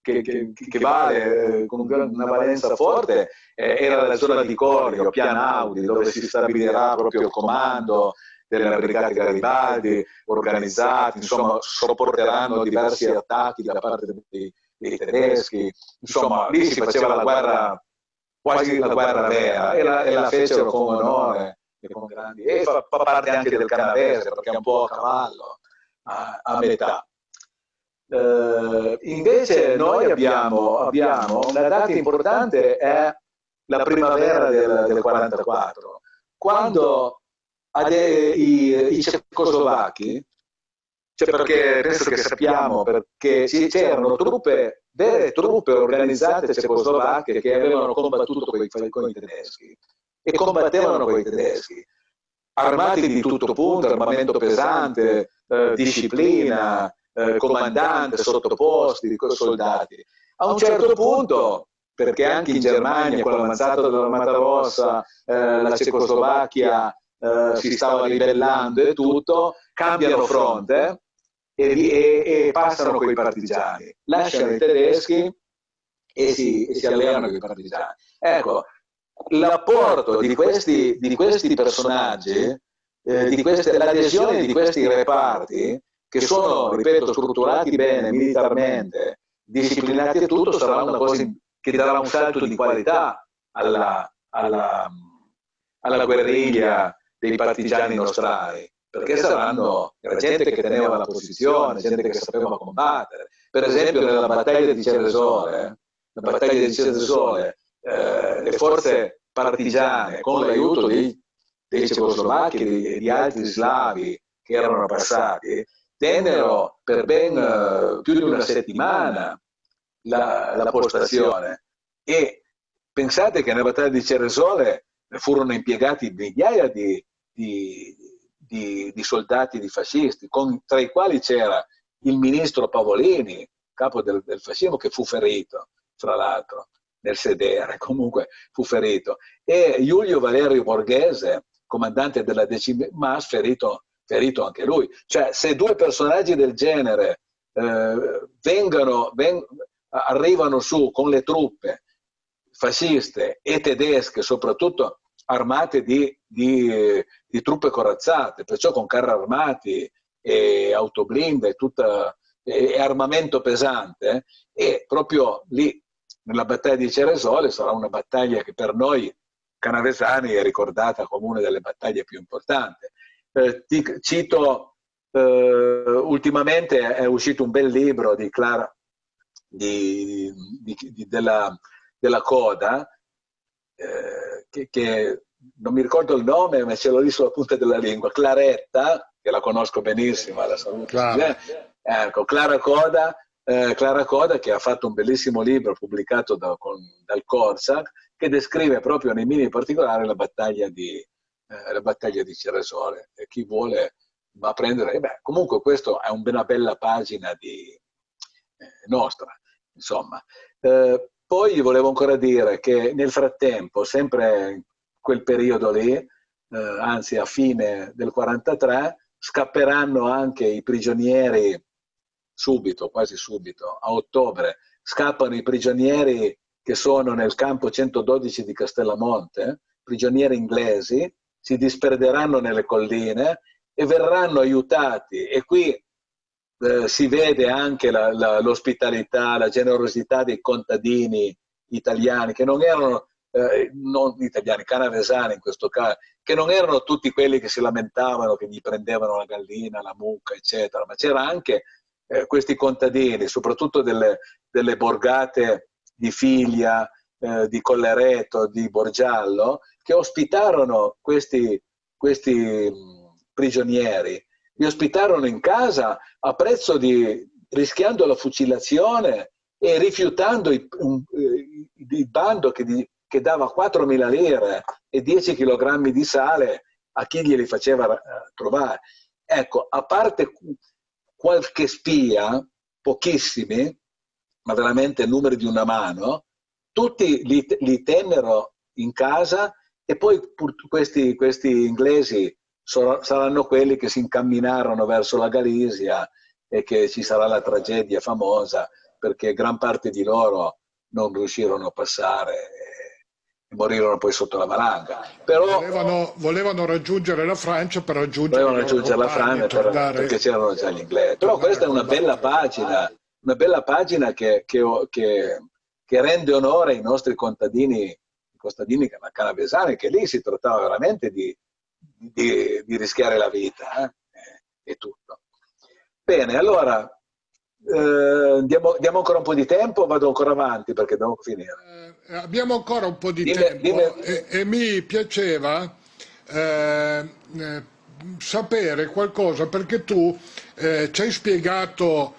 che, che, che, vale con una valenza forte eh, era la zona di Corio, Pianaudi, dove si stabilirà proprio il comando delle brigate Garibaldi organizzati, insomma sopporteranno diversi attacchi da parte dei, dei tedeschi, insomma lì si faceva la guerra, quasi la guerra vera e la, e la fecero con onore e con grandi, e fa, fa parte anche del canavese perché è un po' a cavallo a, a metà. Eh, invece noi abbiamo, abbiamo, una data importante è la primavera del, del 44, quando i, i cecoslovacchi, cioè perché penso che sappiamo, perché c'erano truppe, vere truppe organizzate cecoslovacche che avevano combattuto con i, con i tedeschi. E combattevano con i tedeschi, armati di tutto punto, armamento pesante, eh, disciplina, eh, comandante, sottoposti, soldati. A un certo punto, perché anche in Germania con l'avanzata dell'Armata Rossa, eh, la Cecoslovacchia eh, si stava ribellando e tutto, cambiano fronte e, e, e passano con i partigiani, lasciano i tedeschi e si, e si alleano con i partigiani. Ecco, l'apporto di questi, di questi personaggi, eh, di queste, l'adesione di questi reparti, che sono, ripeto, strutturati bene militarmente, disciplinati e tutto, sarà una cosa che darà un salto di qualità alla, alla, alla guerriglia dei partigiani nostrani, perché saranno gente che teneva la posizione, gente che sapeva combattere. Per esempio nella battaglia di Ceresole, la battaglia di Ceresole, eh, le forze partigiane con l'aiuto dei, dei cecoslovacchi e di altri slavi che erano passati, tennero per ben uh, più di una settimana la, la, postazione e pensate che nella battaglia di Ceresole furono impiegati migliaia di, di, di, di soldati di fascisti, con, tra i quali c'era il ministro Pavolini, capo del, del fascismo, che fu ferito, fra l'altro, nel sedere, comunque fu ferito, e Giulio Valerio Borghese, comandante della decima ferito ferito anche lui. Cioè, se due personaggi del genere eh, vengano, veng- arrivano su con le truppe fasciste e tedesche, soprattutto armate di, di, di truppe corazzate, perciò con carri armati e autoblinde tutta, e, e armamento pesante, e proprio lì nella battaglia di Ceresole sarà una battaglia che per noi canavesani è ricordata come una delle battaglie più importanti. Eh, ti cito, eh, ultimamente è uscito un bel libro di Clara, di, di, di, della, della, Coda, eh, che, che, non mi ricordo il nome, ma ce l'ho lì sulla punta della lingua, Claretta, che la conosco benissimo, la saluto. Ecco, Clara Coda, eh, Clara Coda che ha fatto un bellissimo libro pubblicato da, con, dal Corsac che descrive proprio nei minimi particolari la battaglia di, eh, la battaglia di Ceresole e chi vuole va a prendere, eh beh, comunque questa è una bella pagina di, eh, nostra. insomma. Eh, poi volevo ancora dire che nel frattempo, sempre in quel periodo lì, eh, anzi a fine del 43, scapperanno anche i prigionieri subito, quasi subito, a ottobre, scappano i prigionieri che sono nel campo 112 di Castellamonte, prigionieri inglesi, si disperderanno nelle colline e verranno aiutati. E qui eh, si vede anche la, la, l'ospitalità, la generosità dei contadini italiani, che non erano eh, non italiani, canavesani in questo caso, che non erano tutti quelli che si lamentavano, che gli prendevano la gallina, la mucca, eccetera, ma c'era anche eh, questi contadini, soprattutto delle, delle borgate di Figlia, eh, di Collereto, di Borgiallo, che ospitarono questi, questi prigionieri, li ospitarono in casa a prezzo di, rischiando la fucilazione e rifiutando il, il bando che, di, che dava 4.000 lire e 10 kg di sale a chi glieli faceva eh, trovare. Ecco, a parte qualche spia, pochissimi, ma veramente numeri di una mano, tutti li, li tennero in casa e poi questi, questi inglesi saranno quelli che si incamminarono verso la Galizia e che ci sarà la tragedia famosa perché gran parte di loro non riuscirono a passare e morirono poi sotto la valanga. Però, volevano, volevano, raggiungere la Francia per raggiungere, raggiungere la Francia per, tornare, perché c'erano già gli inglesi. Però questa è una bella pagina, una bella pagina che, che, che che rende onore ai nostri contadini, contadini canavesani, che lì si trattava veramente di, di, di rischiare la vita eh? e tutto. Bene, allora eh, diamo, diamo, ancora un po' di tempo o vado ancora avanti perché devo finire? Eh, abbiamo ancora un po' di dime, tempo dime... E, e, mi piaceva eh, eh, sapere qualcosa perché tu eh, ci hai spiegato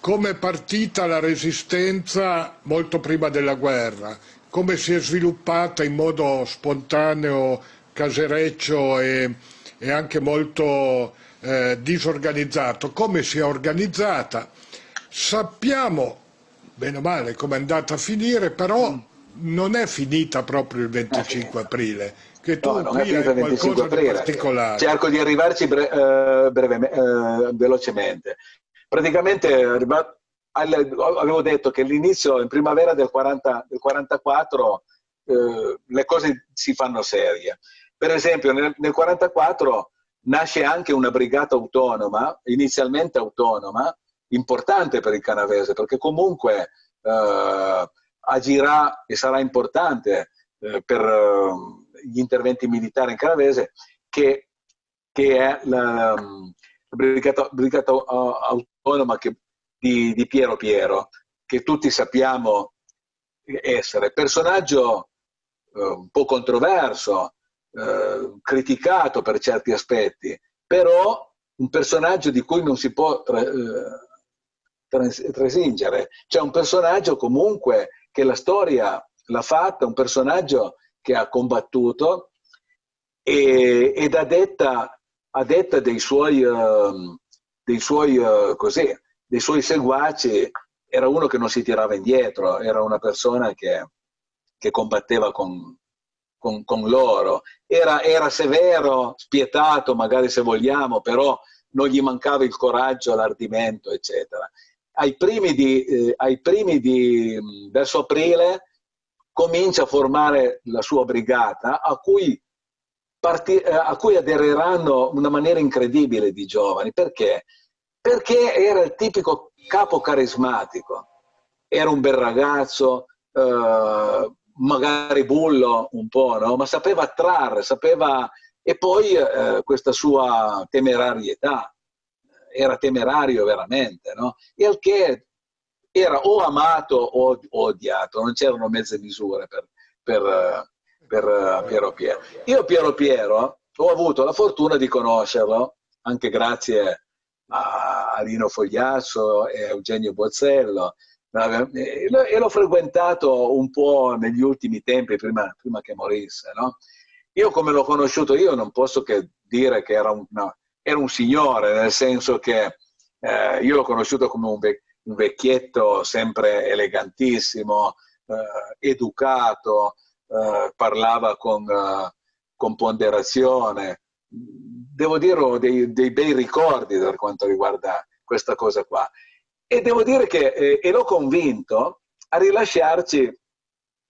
come è partita la resistenza molto prima della guerra, come si è sviluppata in modo spontaneo, casereccio e, e anche molto eh, disorganizzato, come si è organizzata. Sappiamo, bene o male, come è andata a finire, però non è finita proprio il 25 aprile. Che tu no, non è finita il 25 aprile. Cerco di arrivarci bre- eh, eh, velocemente praticamente avevo detto che all'inizio, in primavera del, 40, del 44, eh, le cose si fanno serie. Per esempio, nel, nel 44 nasce anche una brigata autonoma, inizialmente autonoma, importante per il canavese, perché comunque eh, agirà e sarà importante eh, per eh, gli interventi militari in canavese, che, che è la, brigata, brigata autonoma che, di, di, Piero Piero, che tutti sappiamo essere. Personaggio eh, un po' controverso, eh, criticato per certi aspetti, però un personaggio di cui non si può eh, tresingere. C'è un personaggio comunque che la storia l'ha fatta, un personaggio che ha combattuto e, ed ha detta a detta dei suoi, uh, dei, suoi, uh, così, dei suoi seguaci, era uno che non si tirava indietro, era una persona che, che combatteva con, con, con loro. Era, era, severo, spietato, magari se vogliamo, però non gli mancava il coraggio, l'ardimento, eccetera. Ai primi di, eh, ai primi di verso aprile comincia a formare la sua brigata, a cui parti- eh, a cui aderiranno una maniera incredibile di giovani. Perché? Perché era il tipico capo carismatico. Era un bel ragazzo, eh, magari bullo un po', no? ma sapeva attrarre, sapeva... E poi eh, questa sua temerarietà, era temerario veramente, no? E al che era o amato o, odiato, non c'erano mezze misure per, per, per uh, Piero Piero. Io Piero Piero ho avuto la fortuna di conoscerlo, anche grazie a, Lino Fogliasso e a Eugenio Bozzello, e l'ho frequentato un po' negli ultimi tempi, prima, prima che morisse. No? Io come l'ho conosciuto io non posso che dire che era un, no, era un signore, nel senso che eh, io l'ho conosciuto come un, un vecchietto sempre elegantissimo, eh, educato, eh, parlava con, eh, con, ponderazione. Devo dire ho dei, dei, bei ricordi per quanto riguarda questa cosa qua. E devo dire che, eh, e l'ho convinto a rilasciarci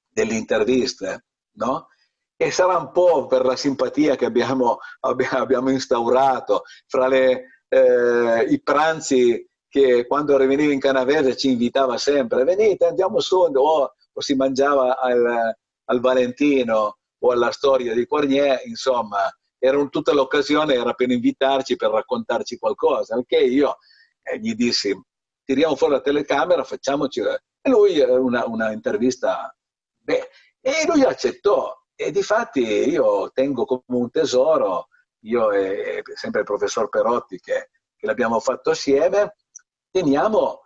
delle interviste, no? E sarà un po' per la simpatia che abbiamo, abbiamo instaurato fra le, eh, i pranzi che quando veniva in Canavese ci invitava sempre, venite andiamo su, o, o si mangiava al, al, Valentino o alla storia di Quarnier, insomma, era un, tutta l'occasione era per invitarci, per raccontarci qualcosa, ok? Io eh, gli dissi, tiriamo fuori la telecamera, facciamoci... E lui eh, una, una intervista, beh, e lui accettò. E di fatti io tengo come un tesoro, io e sempre il professor Perotti che, che l'abbiamo fatto assieme, teniamo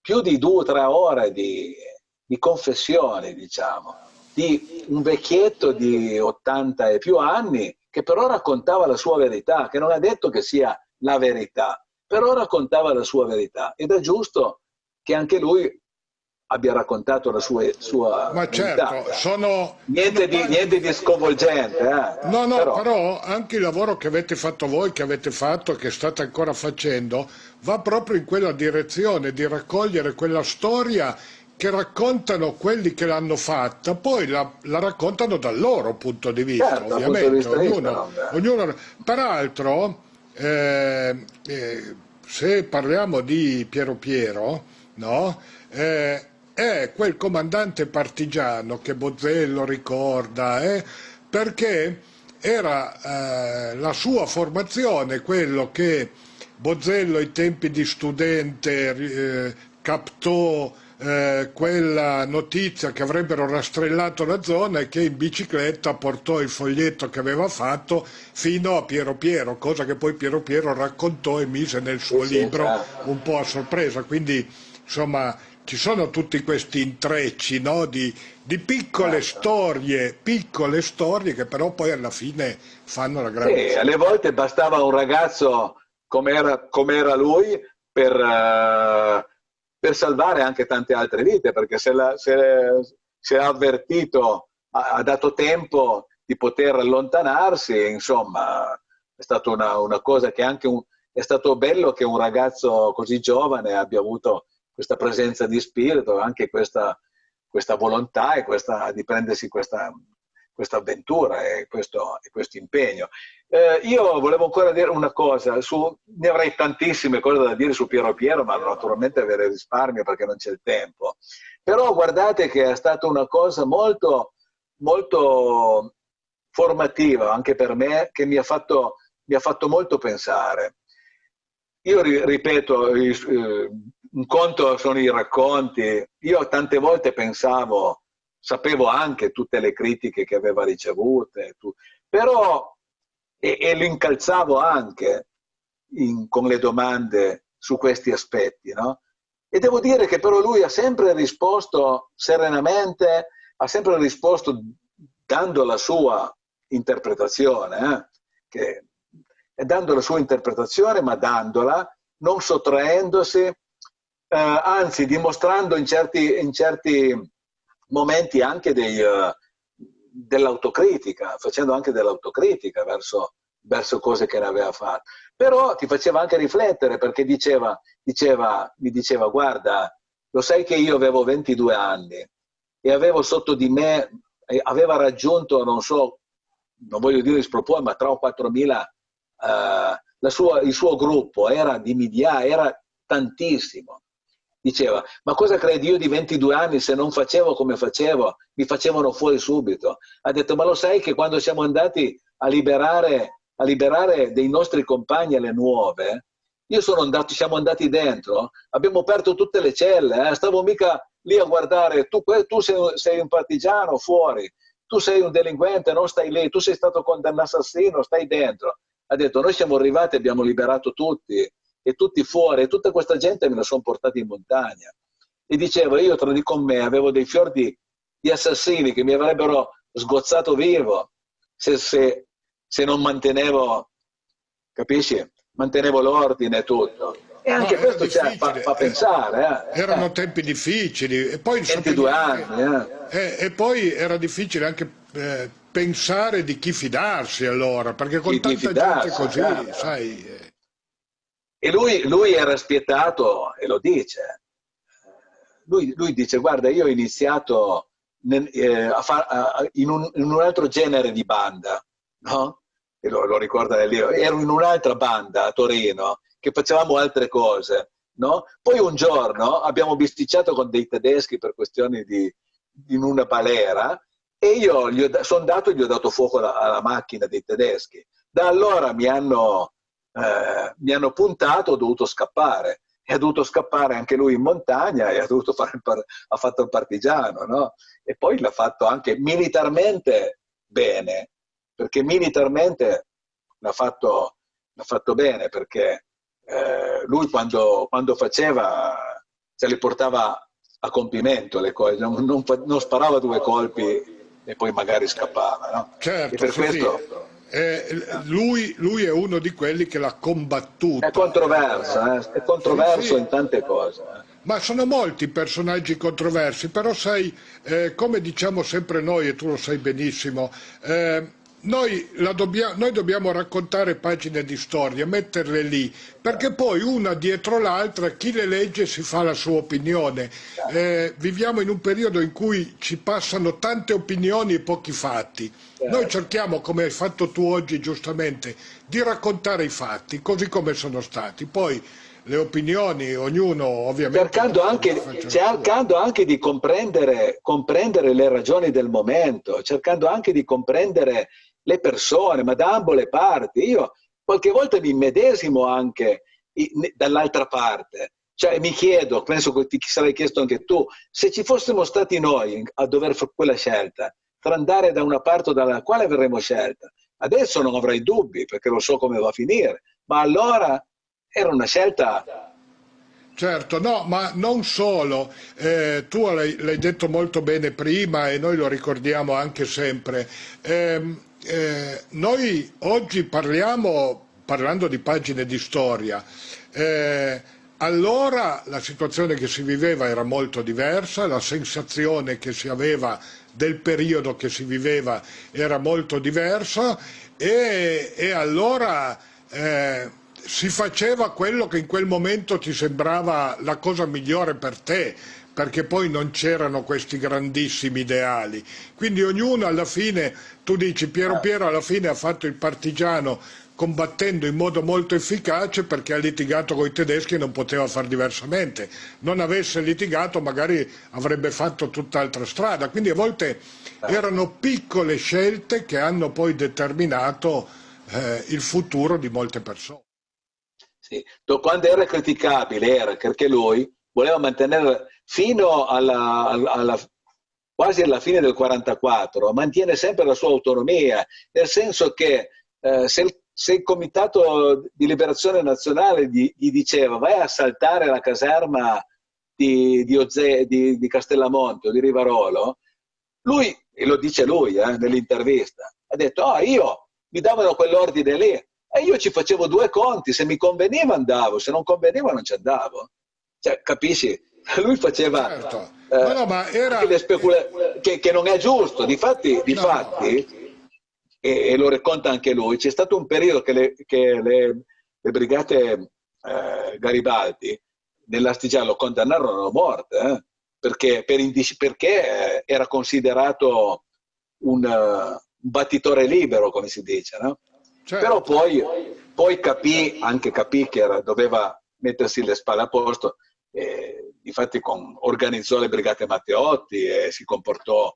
più di due o tre ore di, di confessioni, diciamo, di un vecchietto di 80 e più anni che però raccontava la sua verità, che non è detto che sia la verità, però raccontava la sua verità ed è giusto che anche lui abbia raccontato la sua, sua ma certo sono niente, di, niente di sconvolgente eh? no no però. però. anche il lavoro che avete fatto voi che avete fatto che state ancora facendo va proprio in quella direzione di raccogliere quella storia che raccontano quelli che l'hanno fatta, poi la, la, raccontano dal loro punto di vista, certo, ovviamente. Di vista ognuno, ognuno, peraltro, eh, eh, se parliamo di Piero Piero, no? Eh, è quel comandante partigiano che Bozzello ricorda, eh, perché era eh, la sua formazione, quello che Bozzello ai tempi di studente eh, captò eh, quella notizia che avrebbero rastrellato la zona e che in bicicletta portò il foglietto che aveva fatto fino a Piero Piero, cosa che poi Piero Piero raccontò e mise nel suo sì, libro certo. un po' a sorpresa. Quindi insomma ci sono tutti questi intrecci no? di, di, piccole certo. storie, piccole storie che però poi alla fine fanno la grande... Sì, alle volte bastava un ragazzo come era, lui per... Uh per salvare anche tante altre vite, perché se, la, se, se ha avvertito, ha, ha, dato tempo di poter allontanarsi, insomma, è stata una, una cosa che anche un, è stato bello che un ragazzo così giovane abbia avuto questa presenza di spirito, anche questa, questa volontà e questa, di prendersi questa, questa avventura e questo, e questo impegno. Eh, io volevo ancora dire una cosa, su, ne avrei tantissime cose da dire su Piero Piero, ma naturalmente avere risparmio perché non c'è il tempo. Però guardate che è stata una cosa molto, molto formativa anche per me, che mi ha fatto, mi ha fatto molto pensare. Io ripeto, eh, un conto sono i racconti. Io tante volte pensavo, sapevo anche tutte le critiche che aveva ricevute, però e, e lo incalzavo anche in, con le domande su questi aspetti, no? E devo dire che però lui ha sempre risposto serenamente, ha sempre risposto dando la sua interpretazione, eh? che, dando la sua interpretazione, ma dandola, non sottraendosi, eh, anzi dimostrando in certi, in certi momenti anche uh, dell'autocritica, facendo anche dell'autocritica verso, verso cose che ne aveva fatto. Però ti faceva anche riflettere perché diceva, diceva, mi diceva guarda, lo sai che io avevo 22 anni e avevo sotto di me, aveva raggiunto, non so, non voglio dire il sproposito, ma 3 o 4 mila, sua, il suo gruppo era di media, era tantissimo diceva, ma cosa credi io di 22 anni se non facevo come facevo, mi facevano fuori subito. Ha detto, ma lo sai che quando siamo andati a liberare, a liberare dei nostri compagni alle nuove, io sono andato, siamo andati dentro, abbiamo aperto tutte le celle, eh? stavo mica lì a guardare, tu, tu sei, sei, un partigiano fuori, tu sei un delinquente, non stai lì, tu sei stato condannato assassino, stai dentro. Ha detto, noi siamo arrivati, abbiamo liberato tutti, e tutti fuori, e tutta questa gente me la sono portata in montagna. E diceva, io tra di con me avevo dei fiordi di assassini che mi avrebbero sgozzato vivo se, se, se non mantenevo, capisci? Mantenevo l'ordine e tutto. E anche No, questo fa, fa pensare. Eh. Erano Eh, tempi difficili e poi, 22 sapevi anni. anche- eh. eh, e poi era difficile anche eh, pensare di chi fidarsi allora, perché con di tanta fidarsi, gente così, certo. sai, eh, E lui, lui era spietato e lo dice. Lui, lui dice, guarda, io ho iniziato nel- eh, a fa- a- in, un, in un altro genere di banda, no? E lo, lo ricorda libro. Ero in un'altra banda a Torino che facevamo altre cose, no? Poi un giorno abbiamo bisticciato con dei tedeschi per questioni di in una balera e io sono andato e gli ho dato fuoco alla, alla macchina dei tedeschi. Da allora mi hanno, eh, mi hanno puntato, ho dovuto scappare. E ha dovuto scappare anche lui in montagna e ha, dovuto fare il par- ha fatto il partigiano, no? E poi l'ha fatto anche militarmente bene, perché militarmente l'ha fatto, l'ha fatto bene, perché eh, lui quando, quando faceva se le portava a compimento le cose, non, non non sparava due colpi e poi magari scappava, no? certo, e per questo sì. Eh, lui, lui è uno di quelli che l'ha combattuto. è controverso, eh? è controverso Sì, sì. in tante cose. eh. Ma sono molti i personaggi controversi, però sai, eh, come diciamo sempre noi, e tu lo sai benissimo, eh, noi, la dobbia- noi dobbiamo raccontare pagine di storia, metterle lì, perché poi una dietro l'altra chi le legge si fa la sua opinione. Eh, viviamo in un periodo in cui ci passano tante opinioni e pochi fatti. Noi cerchiamo, come hai fatto tu oggi giustamente, di raccontare i fatti così come sono stati. Poi le opinioni, ognuno ovviamente... cercando anche, suo. cercando anche di comprendere, comprendere le ragioni del momento, cercando anche di comprendere le persone, ma da ambo le parti. Io qualche volta mi immedesimo anche dall'altra parte. Cioè mi chiedo, penso che ti sarai chiesto anche tu, se ci fossimo stati noi a dover fare quella scelta, tra andare da una parte o dalla quale avremmo scelta? Adesso non avrei dubbi perché lo so come va a finire, ma allora era una scelta Certo, no, ma non solo, Eh, tu l'hai, detto molto bene prima e noi lo ricordiamo anche sempre. Ehm, eh, noi oggi parliamo, parlando di pagine di storia, eh, allora la situazione che si viveva era molto diversa, la sensazione che si aveva del periodo che si viveva era molto diversa e, e allora eh, si faceva quello che in quel momento ti sembrava la cosa migliore per te, perché poi non c'erano questi grandissimi ideali. Quindi ognuno alla fine, tu dici Piero Piero alla fine ha fatto il partigiano combattendo in modo molto efficace perché ha litigato con i tedeschi e non poteva far diversamente. Non avesse litigato magari avrebbe fatto tutt'altra strada. Quindi a volte erano piccole scelte che hanno poi determinato eh, il futuro di molte persone. Sì. Do- Quando era criticabile era perché lui voleva mantenere fino alla, alla- quasi alla fine del 44, mantiene sempre la sua autonomia, nel senso che eh, se, il, se il Comitato di Liberazione Nazionale gli, gli diceva vai a saltare la caserma di, di, Oze- di- di Castellamonte o di Rivarolo, lui, e lo dice lui eh, nell'intervista, ha detto, ah, io mi davano quell'ordine lì e io ci facevo due conti, se mi conveniva andavo, se non conveniva non ci andavo. Cioè, capisci? Lui faceva Certo. eh, No, no, ma era- specula- che, che non è giusto. Difatti, No. difatti e, e lo racconta anche lui, c'è stato un periodo che le, che le- le brigate eh, Garibaldi nell'Astigiano condannarono a morte eh, perché, per indici- perché eh, era considerato un, eh, battitore libero, come si dice. No? Certo. Però poi, poi capì, anche capì che era- doveva mettersi le spalle a posto, e infatti con- organizzò le brigate Matteotti e si comportò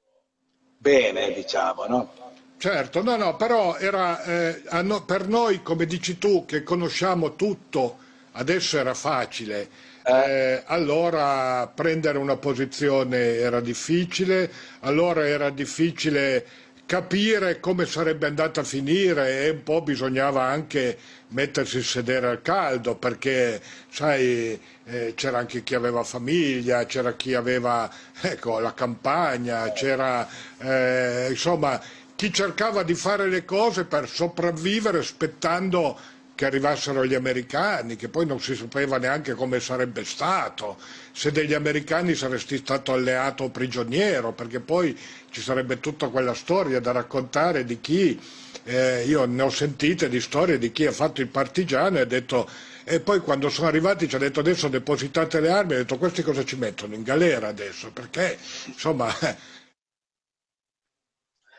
bene, diciamo, no? Certo, no, no, però era, eh, no- per noi, come dici tu, che conosciamo tutto, adesso era facile. Eh, allora prendere una posizione era difficile, allora era difficile capire come sarebbe andata a finire e un po' bisognava anche mettersi il sedere al caldo perché, sai, eh, c'era anche chi aveva famiglia, c'era chi aveva ecco, la campagna, c'era eh, insomma chi cercava di fare le cose per sopravvivere aspettando che arrivassero gli americani, che poi non si sapeva neanche come sarebbe stato, se degli americani saresti stato alleato o prigioniero, perché poi ci sarebbe tutta quella storia da raccontare di chi, eh, io ne ho sentite di storie di chi ha fatto il partigiano e ha detto e poi quando sono arrivati ci ha detto adesso depositate le armi, ha detto questi cosa ci mettono? In galera adesso, perché? Insomma...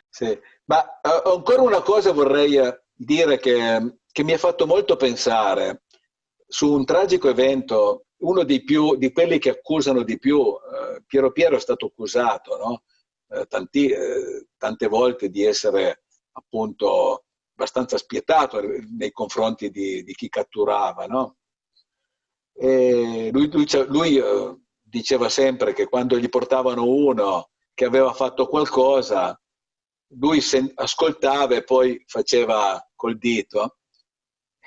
Sì, ma uh, ancora una cosa vorrei eh, dire che, che, mi ha fatto molto pensare su un tragico evento, uno di, più, di quelli che accusano di più, uh, Piero Piero è stato accusato no? uh, tanti, tante volte di essere appunto abbastanza spietato nei confronti di, di chi catturava. No? lui, lui, lui uh, diceva sempre che quando gli portavano uno che aveva fatto qualcosa, lui ascoltava e poi faceva col dito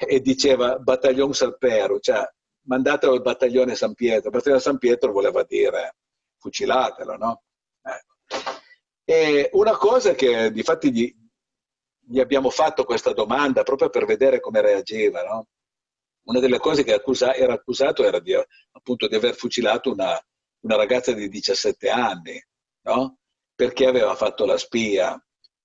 e diceva battaglione Salpero, cioè mandatelo al battaglione San Pietro. Il battaglione San Pietro voleva dire fucilatelo, no? Ecco. E una cosa che di fatti gli, gli abbiamo fatto questa domanda proprio per vedere come reagiva. No? Una delle cose che accusa, era accusato era di, appunto di aver fucilato una, una ragazza di 17 anni, no? perché aveva fatto la spia,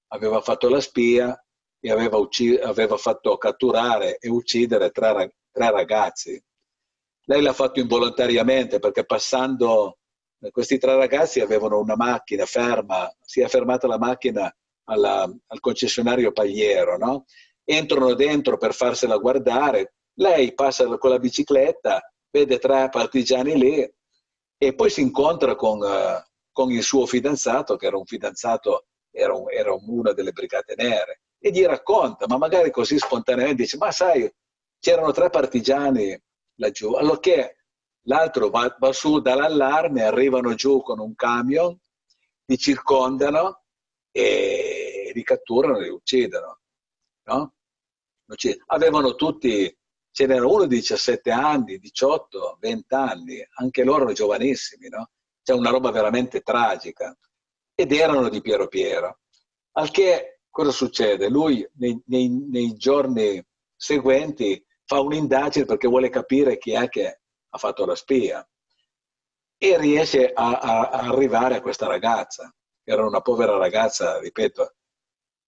aveva fatto la spia e aveva, ucc- aveva fatto catturare e uccidere tre, tre ragazzi. Lei l'ha fatto involontariamente perché passando questi tre ragazzi avevano una macchina ferma, si è fermata la macchina alla, al concessionario Pagliero, no? entrano dentro per farsela guardare, lei passa con la bicicletta, vede tre partigiani lì e poi si incontra con, uh, con il suo fidanzato, che era un fidanzato, era, un, era una delle Brigate Nere, e gli racconta, ma magari così spontaneamente dice, ma sai, c'erano tre partigiani laggiù, allora che l'altro va, va su dall'allarme, arrivano giù con un camion, li circondano e li catturano e li uccidono. No? Avevano tutti, ce n'era uno di 17 anni, 18, 20 anni, anche loro giovanissimi, no? C'è una roba veramente tragica. Ed erano di Piero Piero. Al che cosa succede? Lui nei, nei, nei giorni seguenti fa un'indagine perché vuole capire chi è che ha fatto la spia e riesce a, a, arrivare a questa ragazza era una povera ragazza, ripeto,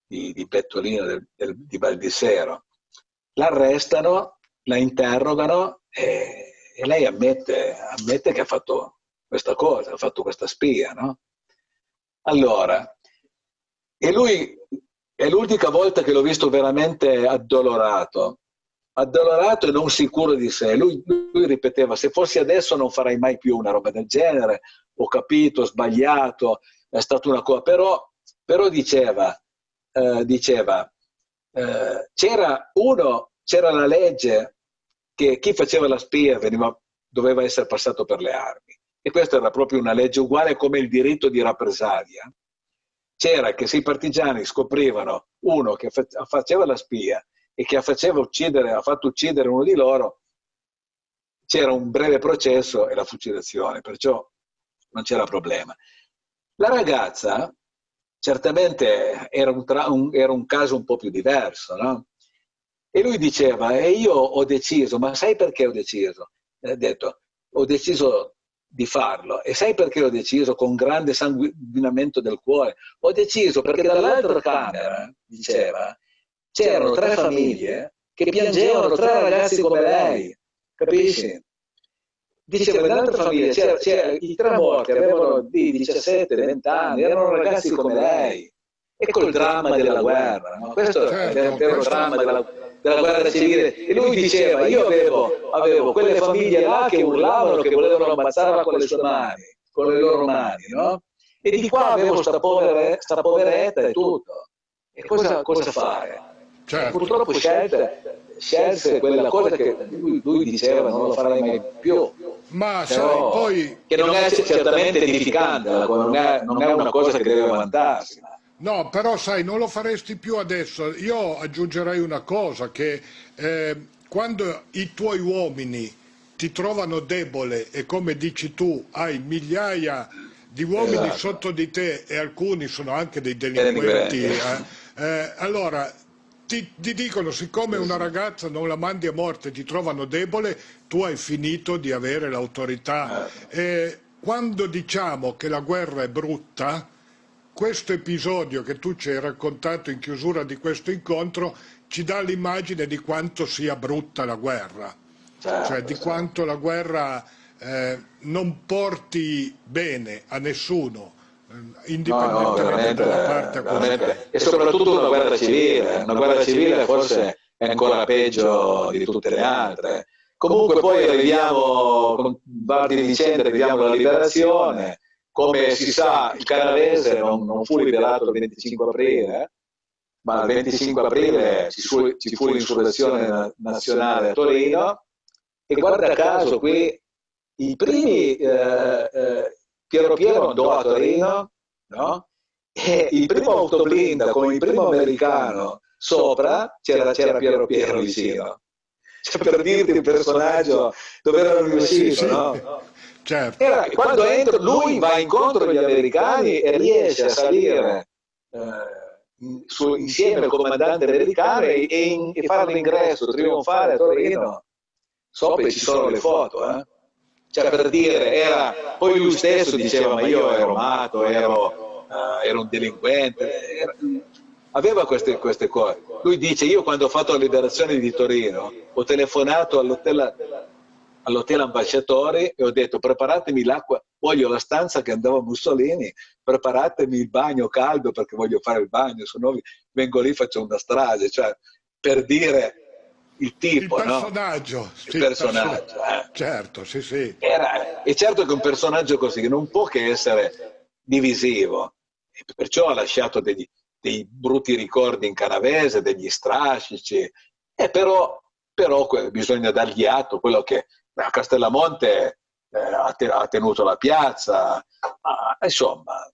di, di Pettolino del, del, di Baldissero. L'arrestano, la interrogano e, e lei ammette, ammette, che ha fatto questa cosa, ha fatto questa spia, no? Allora, e lui è l'unica volta che l'ho visto veramente addolorato, addolorato e non sicuro di sé. Lui, lui, ripeteva, se fossi adesso non farei mai più una roba del genere, ho capito, ho sbagliato, è stata una cosa, però, però diceva, eh, diceva eh, c'era uno, c'era la legge che chi faceva la spia veniva, doveva essere passato per le armi e questa era proprio una legge uguale come il diritto di rappresaglia. C'era che se i partigiani scoprivano uno che faceva la spia e che uccidere, ha fatto uccidere uno di loro, c'era un breve processo e la fucilazione, perciò non c'era problema. La ragazza certamente era un, tra- un, era un caso un po' più diverso, no? E lui diceva, e io ho deciso, ma sai perché ho deciso? Ha detto, ho deciso di farlo. E sai perché ho deciso con grande sanguinamento del cuore? Ho deciso perché dall'altra camera, diceva, c'erano tre famiglie che piangevano tre ragazzi come lei, capisci? diceva nell'altra famiglia c'era, c'era, i tre morti avevano di 17, 20 anni, erano ragazzi come lei. Ecco il dramma della guerra, no? questo certo, è il vero dramma della, della, guerra civile. E lui diceva, io avevo, avevo, quelle famiglie là che urlavano che volevano ammazzarla con le sue mani, con le loro mani, no? E di qua avevo sta, povere, sta poveretta e tutto. E cosa, cosa fare? Certo. Purtroppo scelte, scelse quella cosa che lui, lui diceva non lo farai mai più ma sai, poi... Che non è certamente edificante, non è, non è una cosa che deve vantarsi. No, però sai, non lo faresti più adesso. Io aggiungerei una cosa, che eh, quando i tuoi uomini ti trovano debole e come dici tu hai migliaia di uomini esatto. sotto di te e alcuni sono anche dei delinquenti, eh, eh, allora ti, ti, dicono, siccome una ragazza non la mandi a morte, ti trovano debole, tu hai finito di avere l'autorità. Eh. E quando diciamo che la guerra è brutta, questo episodio che tu ci hai raccontato in chiusura di questo incontro ci dà l'immagine di quanto sia brutta la guerra, certo, cioè di certo. quanto la guerra eh, non porti bene a nessuno, eh, indipendentemente no, no, dalla parte veramente, E soprattutto una guerra civile, una guerra civile forse è ancora peggio di tutte le altre. Comunque poi arriviamo, con varie vicende, arriviamo alla liberazione, come si sa il canadese non, non fu liberato il 25 aprile, ma il 25 aprile ci fu, ci fu l'insurrezione nazionale a Torino e guarda caso qui i primi eh, eh, Piero Piero andò a Torino no? e il primo autoblinda con il primo americano sopra c'era, c'era Piero Piero vicino cioè, per dirti il personaggio dove erano riusciti sì, no? Certo. Era, quando entra lui va incontro agli americani e riesce a salire eh, su, insieme al comandante americano e, e, e fare l'ingresso trionfale a Torino sopra ci sono le foto eh? cioè per dire, era, poi lui stesso diceva ma io ero matto, ero, uh, ero un delinquente, era, aveva queste, queste, cose. Lui dice io quando ho fatto la liberazione di Torino ho telefonato all'hotel, all'hotel ambasciatori e ho detto preparatemi l'acqua, voglio la stanza che andava Mussolini, preparatemi il bagno caldo perché voglio fare il bagno, se no vengo lì e faccio una strage, cioè per dire il tipo, il personaggio, no? il personaggio eh. certo, sì, sì. Era, è certo che un personaggio così non può che essere divisivo, perciò ha lasciato degli, dei brutti ricordi in canavese, degli strascici, e però, però bisogna dargli atto quello che a Castellamonte eh, ha tenuto la piazza, ah, insomma,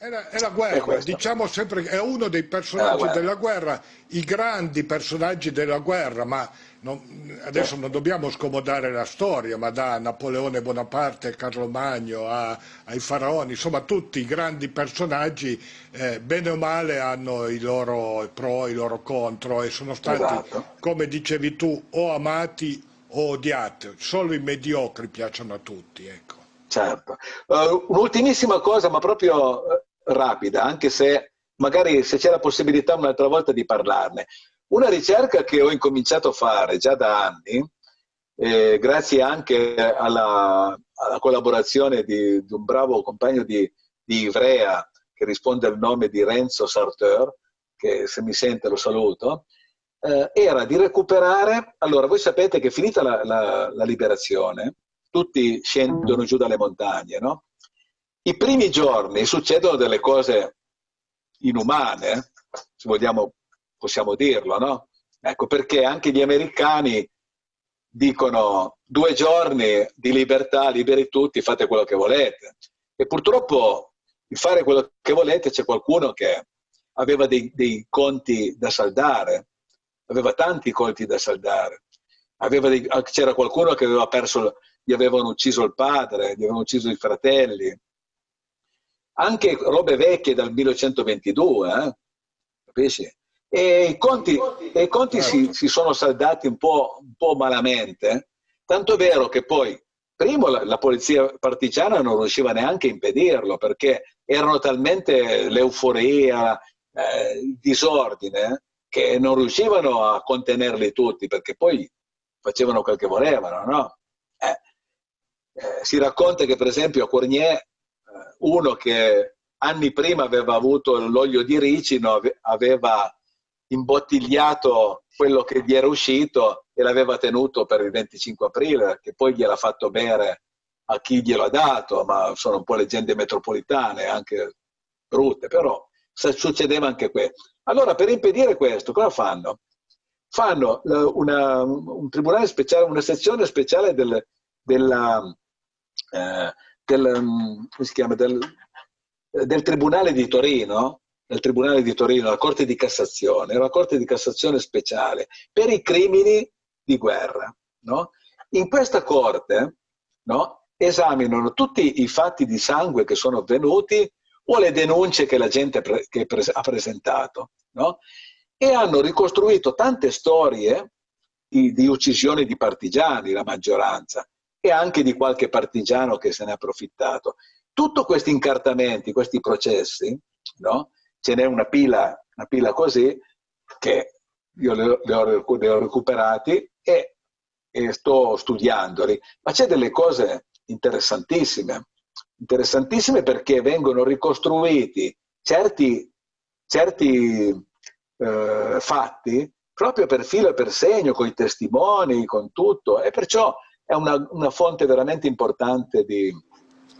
è la, è la guerra, è diciamo sempre che è uno dei personaggi guerra. della guerra, i grandi personaggi della guerra, ma non, adesso non dobbiamo scomodare la storia, ma da Napoleone Bonaparte, Carlo Magno a, ai faraoni, insomma tutti i grandi personaggi, eh, bene o male, hanno i loro pro, i loro contro e sono stati, esatto. come dicevi tu, o amati o odiati, solo i mediocri piacciono a tutti. Ecco. Certo. Uh, un'ultimissima cosa, ma proprio eh, rapida, anche se magari se c'è la possibilità un'altra volta di parlarne. Una ricerca che ho incominciato a fare già da anni, eh, grazie anche alla, alla collaborazione di, di, un bravo compagno di, di, Ivrea che risponde al nome di Renzo Sarteur, che se mi sente lo saluto, eh, era di recuperare, allora voi sapete che finita la, la, la liberazione, tutti scendono giù dalle montagne, no? I primi giorni succedono delle cose inumane, se vogliamo, possiamo dirlo, no? Ecco perché anche gli americani dicono due giorni di libertà, liberi tutti, fate quello che volete. E purtroppo di fare quello che volete c'è qualcuno che aveva dei, dei conti da saldare, aveva tanti conti da saldare. Dei, c'era qualcuno che aveva perso, gli avevano ucciso il padre, gli avevano ucciso i fratelli, anche robe vecchie dal 1922, eh? capisci? E i conti, e i conti si, certo. si, sono saldati un po', un po', malamente, tanto è vero che poi, primo, la, la, polizia partigiana non riusciva neanche a impedirlo, perché erano talmente l'euforia, eh, il disordine, che non riuscivano a contenerli tutti, perché poi facevano quel che volevano, no? Eh, eh, si racconta che per esempio a Cornier uno che anni prima aveva avuto l'olio di ricino, aveva imbottigliato quello che gli era uscito e l'aveva tenuto per il 25 aprile, che poi gliel'ha fatto bere a chi glielo ha dato, ma sono un po' leggende metropolitane, anche brutte, però succedeva anche questo. Allora, per impedire questo, cosa fanno? Fanno una, un tribunale speciale, una sezione speciale del, della, eh, del, mm, del, del Tribunale di Torino, del Tribunale di Torino, la Corte di Cassazione, la Corte di Cassazione speciale per i crimini di guerra. No? In questa Corte no, esaminano tutti i fatti di sangue che sono avvenuti o le denunce che la gente pre- che pre- ha presentato. No? e hanno ricostruito tante storie di, di uccisioni di partigiani, la maggioranza, e anche di qualche partigiano che se ne è approfittato. Tutti questi incartamenti, questi processi, no? ce n'è una pila, una pila così, che io li ho, ho recuperati e, e sto studiandoli, ma c'è delle cose interessantissime, interessantissime perché vengono ricostruiti certi, certi eh, fatti proprio per filo e per segno, con i testimoni, con tutto, e perciò è una, una fonte veramente importante di,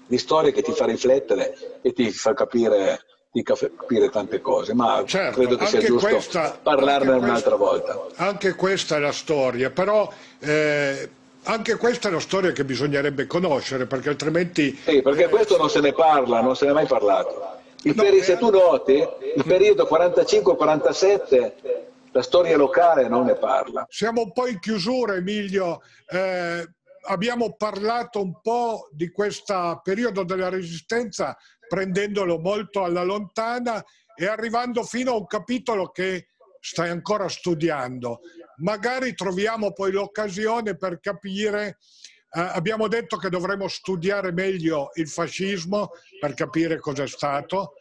di storia che ti fa riflettere e ti fa capire di capire tante cose, ma certo, credo che sia giusto questa, parlarne un'altra volta. Anche questa è la storia, però eh, anche questa è una storia che bisognerebbe conoscere, perché altrimenti... Sì, perché eh, questo non se ne parla, non se ne è mai parlato. Peri- se tu noti, il periodo 45-47, la storia locale non ne parla. Siamo un po' in chiusura, Emilio. Eh, abbiamo parlato un po' di questo periodo della resistenza prendendolo molto alla lontana e arrivando fino a un capitolo che stai ancora studiando. Magari troviamo poi l'occasione per capire, eh, abbiamo detto che dovremmo studiare meglio il fascismo per capire cosa è stato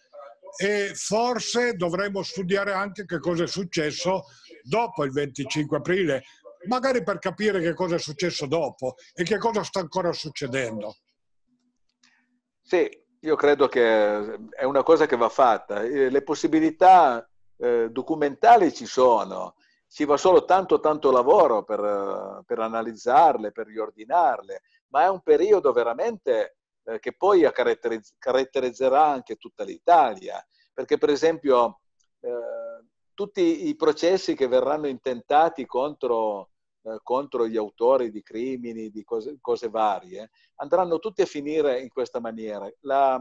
e forse dovremmo studiare anche che cosa è successo dopo il 25 aprile, magari per capire che cosa è successo dopo e che cosa sta ancora succedendo. Sì, io credo che è una cosa che va fatta. Eh, le possibilità eh, documentali ci sono, ci va solo tanto tanto lavoro per, per analizzarle, per riordinarle, ma è un periodo veramente eh, che poi caratterizz- caratterizzerà anche tutta l'Italia, perché per esempio eh, tutti i processi che verranno intentati contro eh, contro gli autori di crimini, di cose, cose, varie, andranno tutti a finire in questa maniera. La,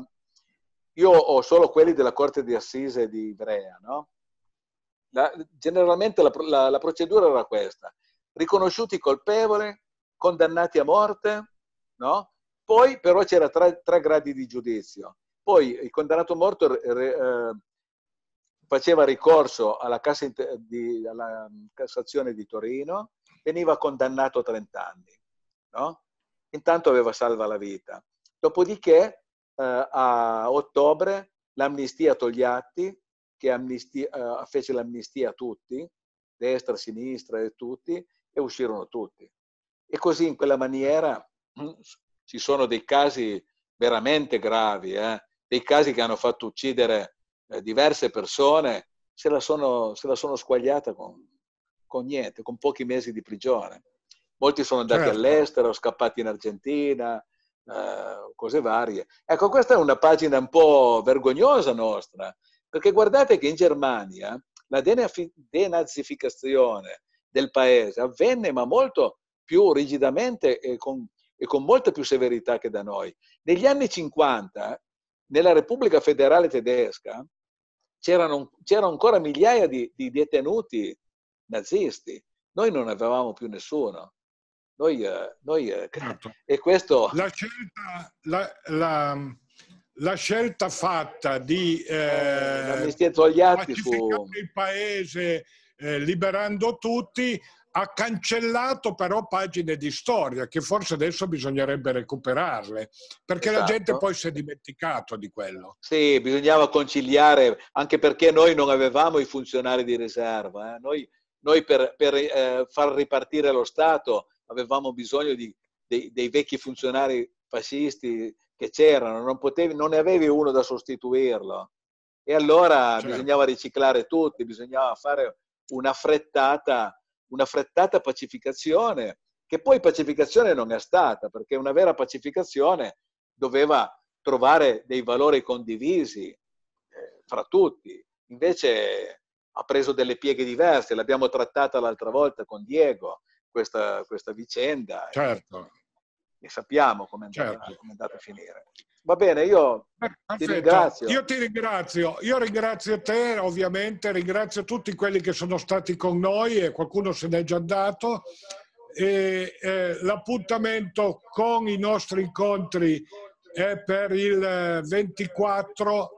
io ho solo quelli della Corte di Assise di Ivrea, no? La, generalmente la, la, la, procedura era questa, riconosciuti colpevoli, condannati a morte, no? poi però c'era tre, tre, gradi di giudizio. Poi il condannato a morte eh, faceva ricorso alla, Cassa di, alla Cassazione di Torino, veniva condannato a 30 anni. No? Intanto aveva salva la vita. Dopodiché eh, a ottobre l'amnistia Togliatti, che amnistia, eh, fece l'amnistia a tutti, destra, sinistra e tutti, e uscirono tutti. E così in quella maniera ci sono dei casi veramente gravi, eh? dei casi che hanno fatto uccidere eh, diverse persone, se la sono, se la sono squagliata con, con niente, con pochi mesi di prigione. Molti sono andati certo. all'estero, scappati in Argentina, eh, cose varie. Ecco, questa è una pagina un po' vergognosa nostra, perché guardate che in Germania la denazificazione del paese avvenne, ma molto più rigidamente e con, e con molta più severità che da noi. Negli anni 50, nella Repubblica Federale Tedesca, c'erano, c'erano ancora migliaia di, di detenuti nazisti. Noi non avevamo più nessuno. Noi, eh, noi eh, certo. e questo... La scelta, la, la, la scelta fatta di eh, pacificare fu... il paese eh, liberando tutti ha cancellato però pagine di storia che forse adesso bisognerebbe recuperarle, perché esatto. la gente esatto. poi si è dimenticato di quello. Sì, bisognava conciliare, anche perché noi non avevamo i funzionari di riserva, eh. noi noi per, per eh, far ripartire lo Stato avevamo bisogno di, dei, dei, vecchi funzionari fascisti che c'erano, non, potevi, non ne avevi uno da sostituirlo. E allora certo. bisognava riciclare tutti, bisognava fare una frettata, una frettata pacificazione, che poi pacificazione non è stata, perché una vera pacificazione doveva trovare dei valori condivisi eh, fra tutti. Invece ha preso delle pieghe diverse, l'abbiamo trattata l'altra volta con Diego, questa, questa vicenda. Certo. E, e sappiamo come è, andata, certo. come è andata a finire. Va bene, io Perfetto. ti ringrazio. Io ti ringrazio, io ringrazio te ovviamente, ringrazio tutti quelli che sono stati con noi e qualcuno se n'è già andato. E, eh, l'appuntamento con i nostri incontri è per il 24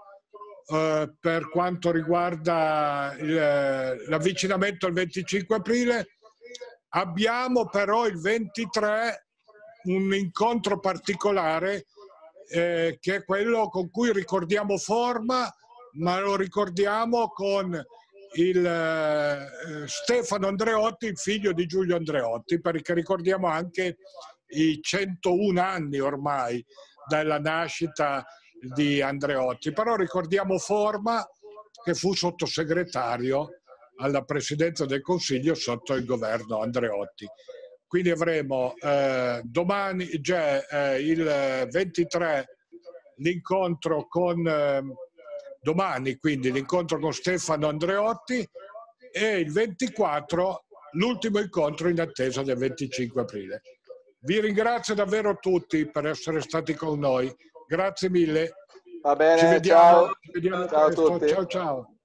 eh, per quanto riguarda il, l'avvicinamento al 25 aprile. Abbiamo però il 23 un incontro particolare eh, che è quello con cui ricordiamo Forma, ma lo ricordiamo con il eh, Stefano Andreotti, figlio di Giulio Andreotti, perché ricordiamo anche i 101 anni ormai dalla nascita di Andreotti. Però ricordiamo Forma che fu sottosegretario alla Presidenza del Consiglio sotto il governo Andreotti. Quindi avremo eh, domani, già eh, il 23, l'incontro con, eh, domani quindi l'incontro con Stefano Andreotti e il 24 l'ultimo incontro in attesa del 25 aprile. Vi ringrazio davvero tutti per essere stati con noi. Grazie mille. Va bene, ci vediamo, ciao. Ci vediamo ciao a tutti. Ciao ciao.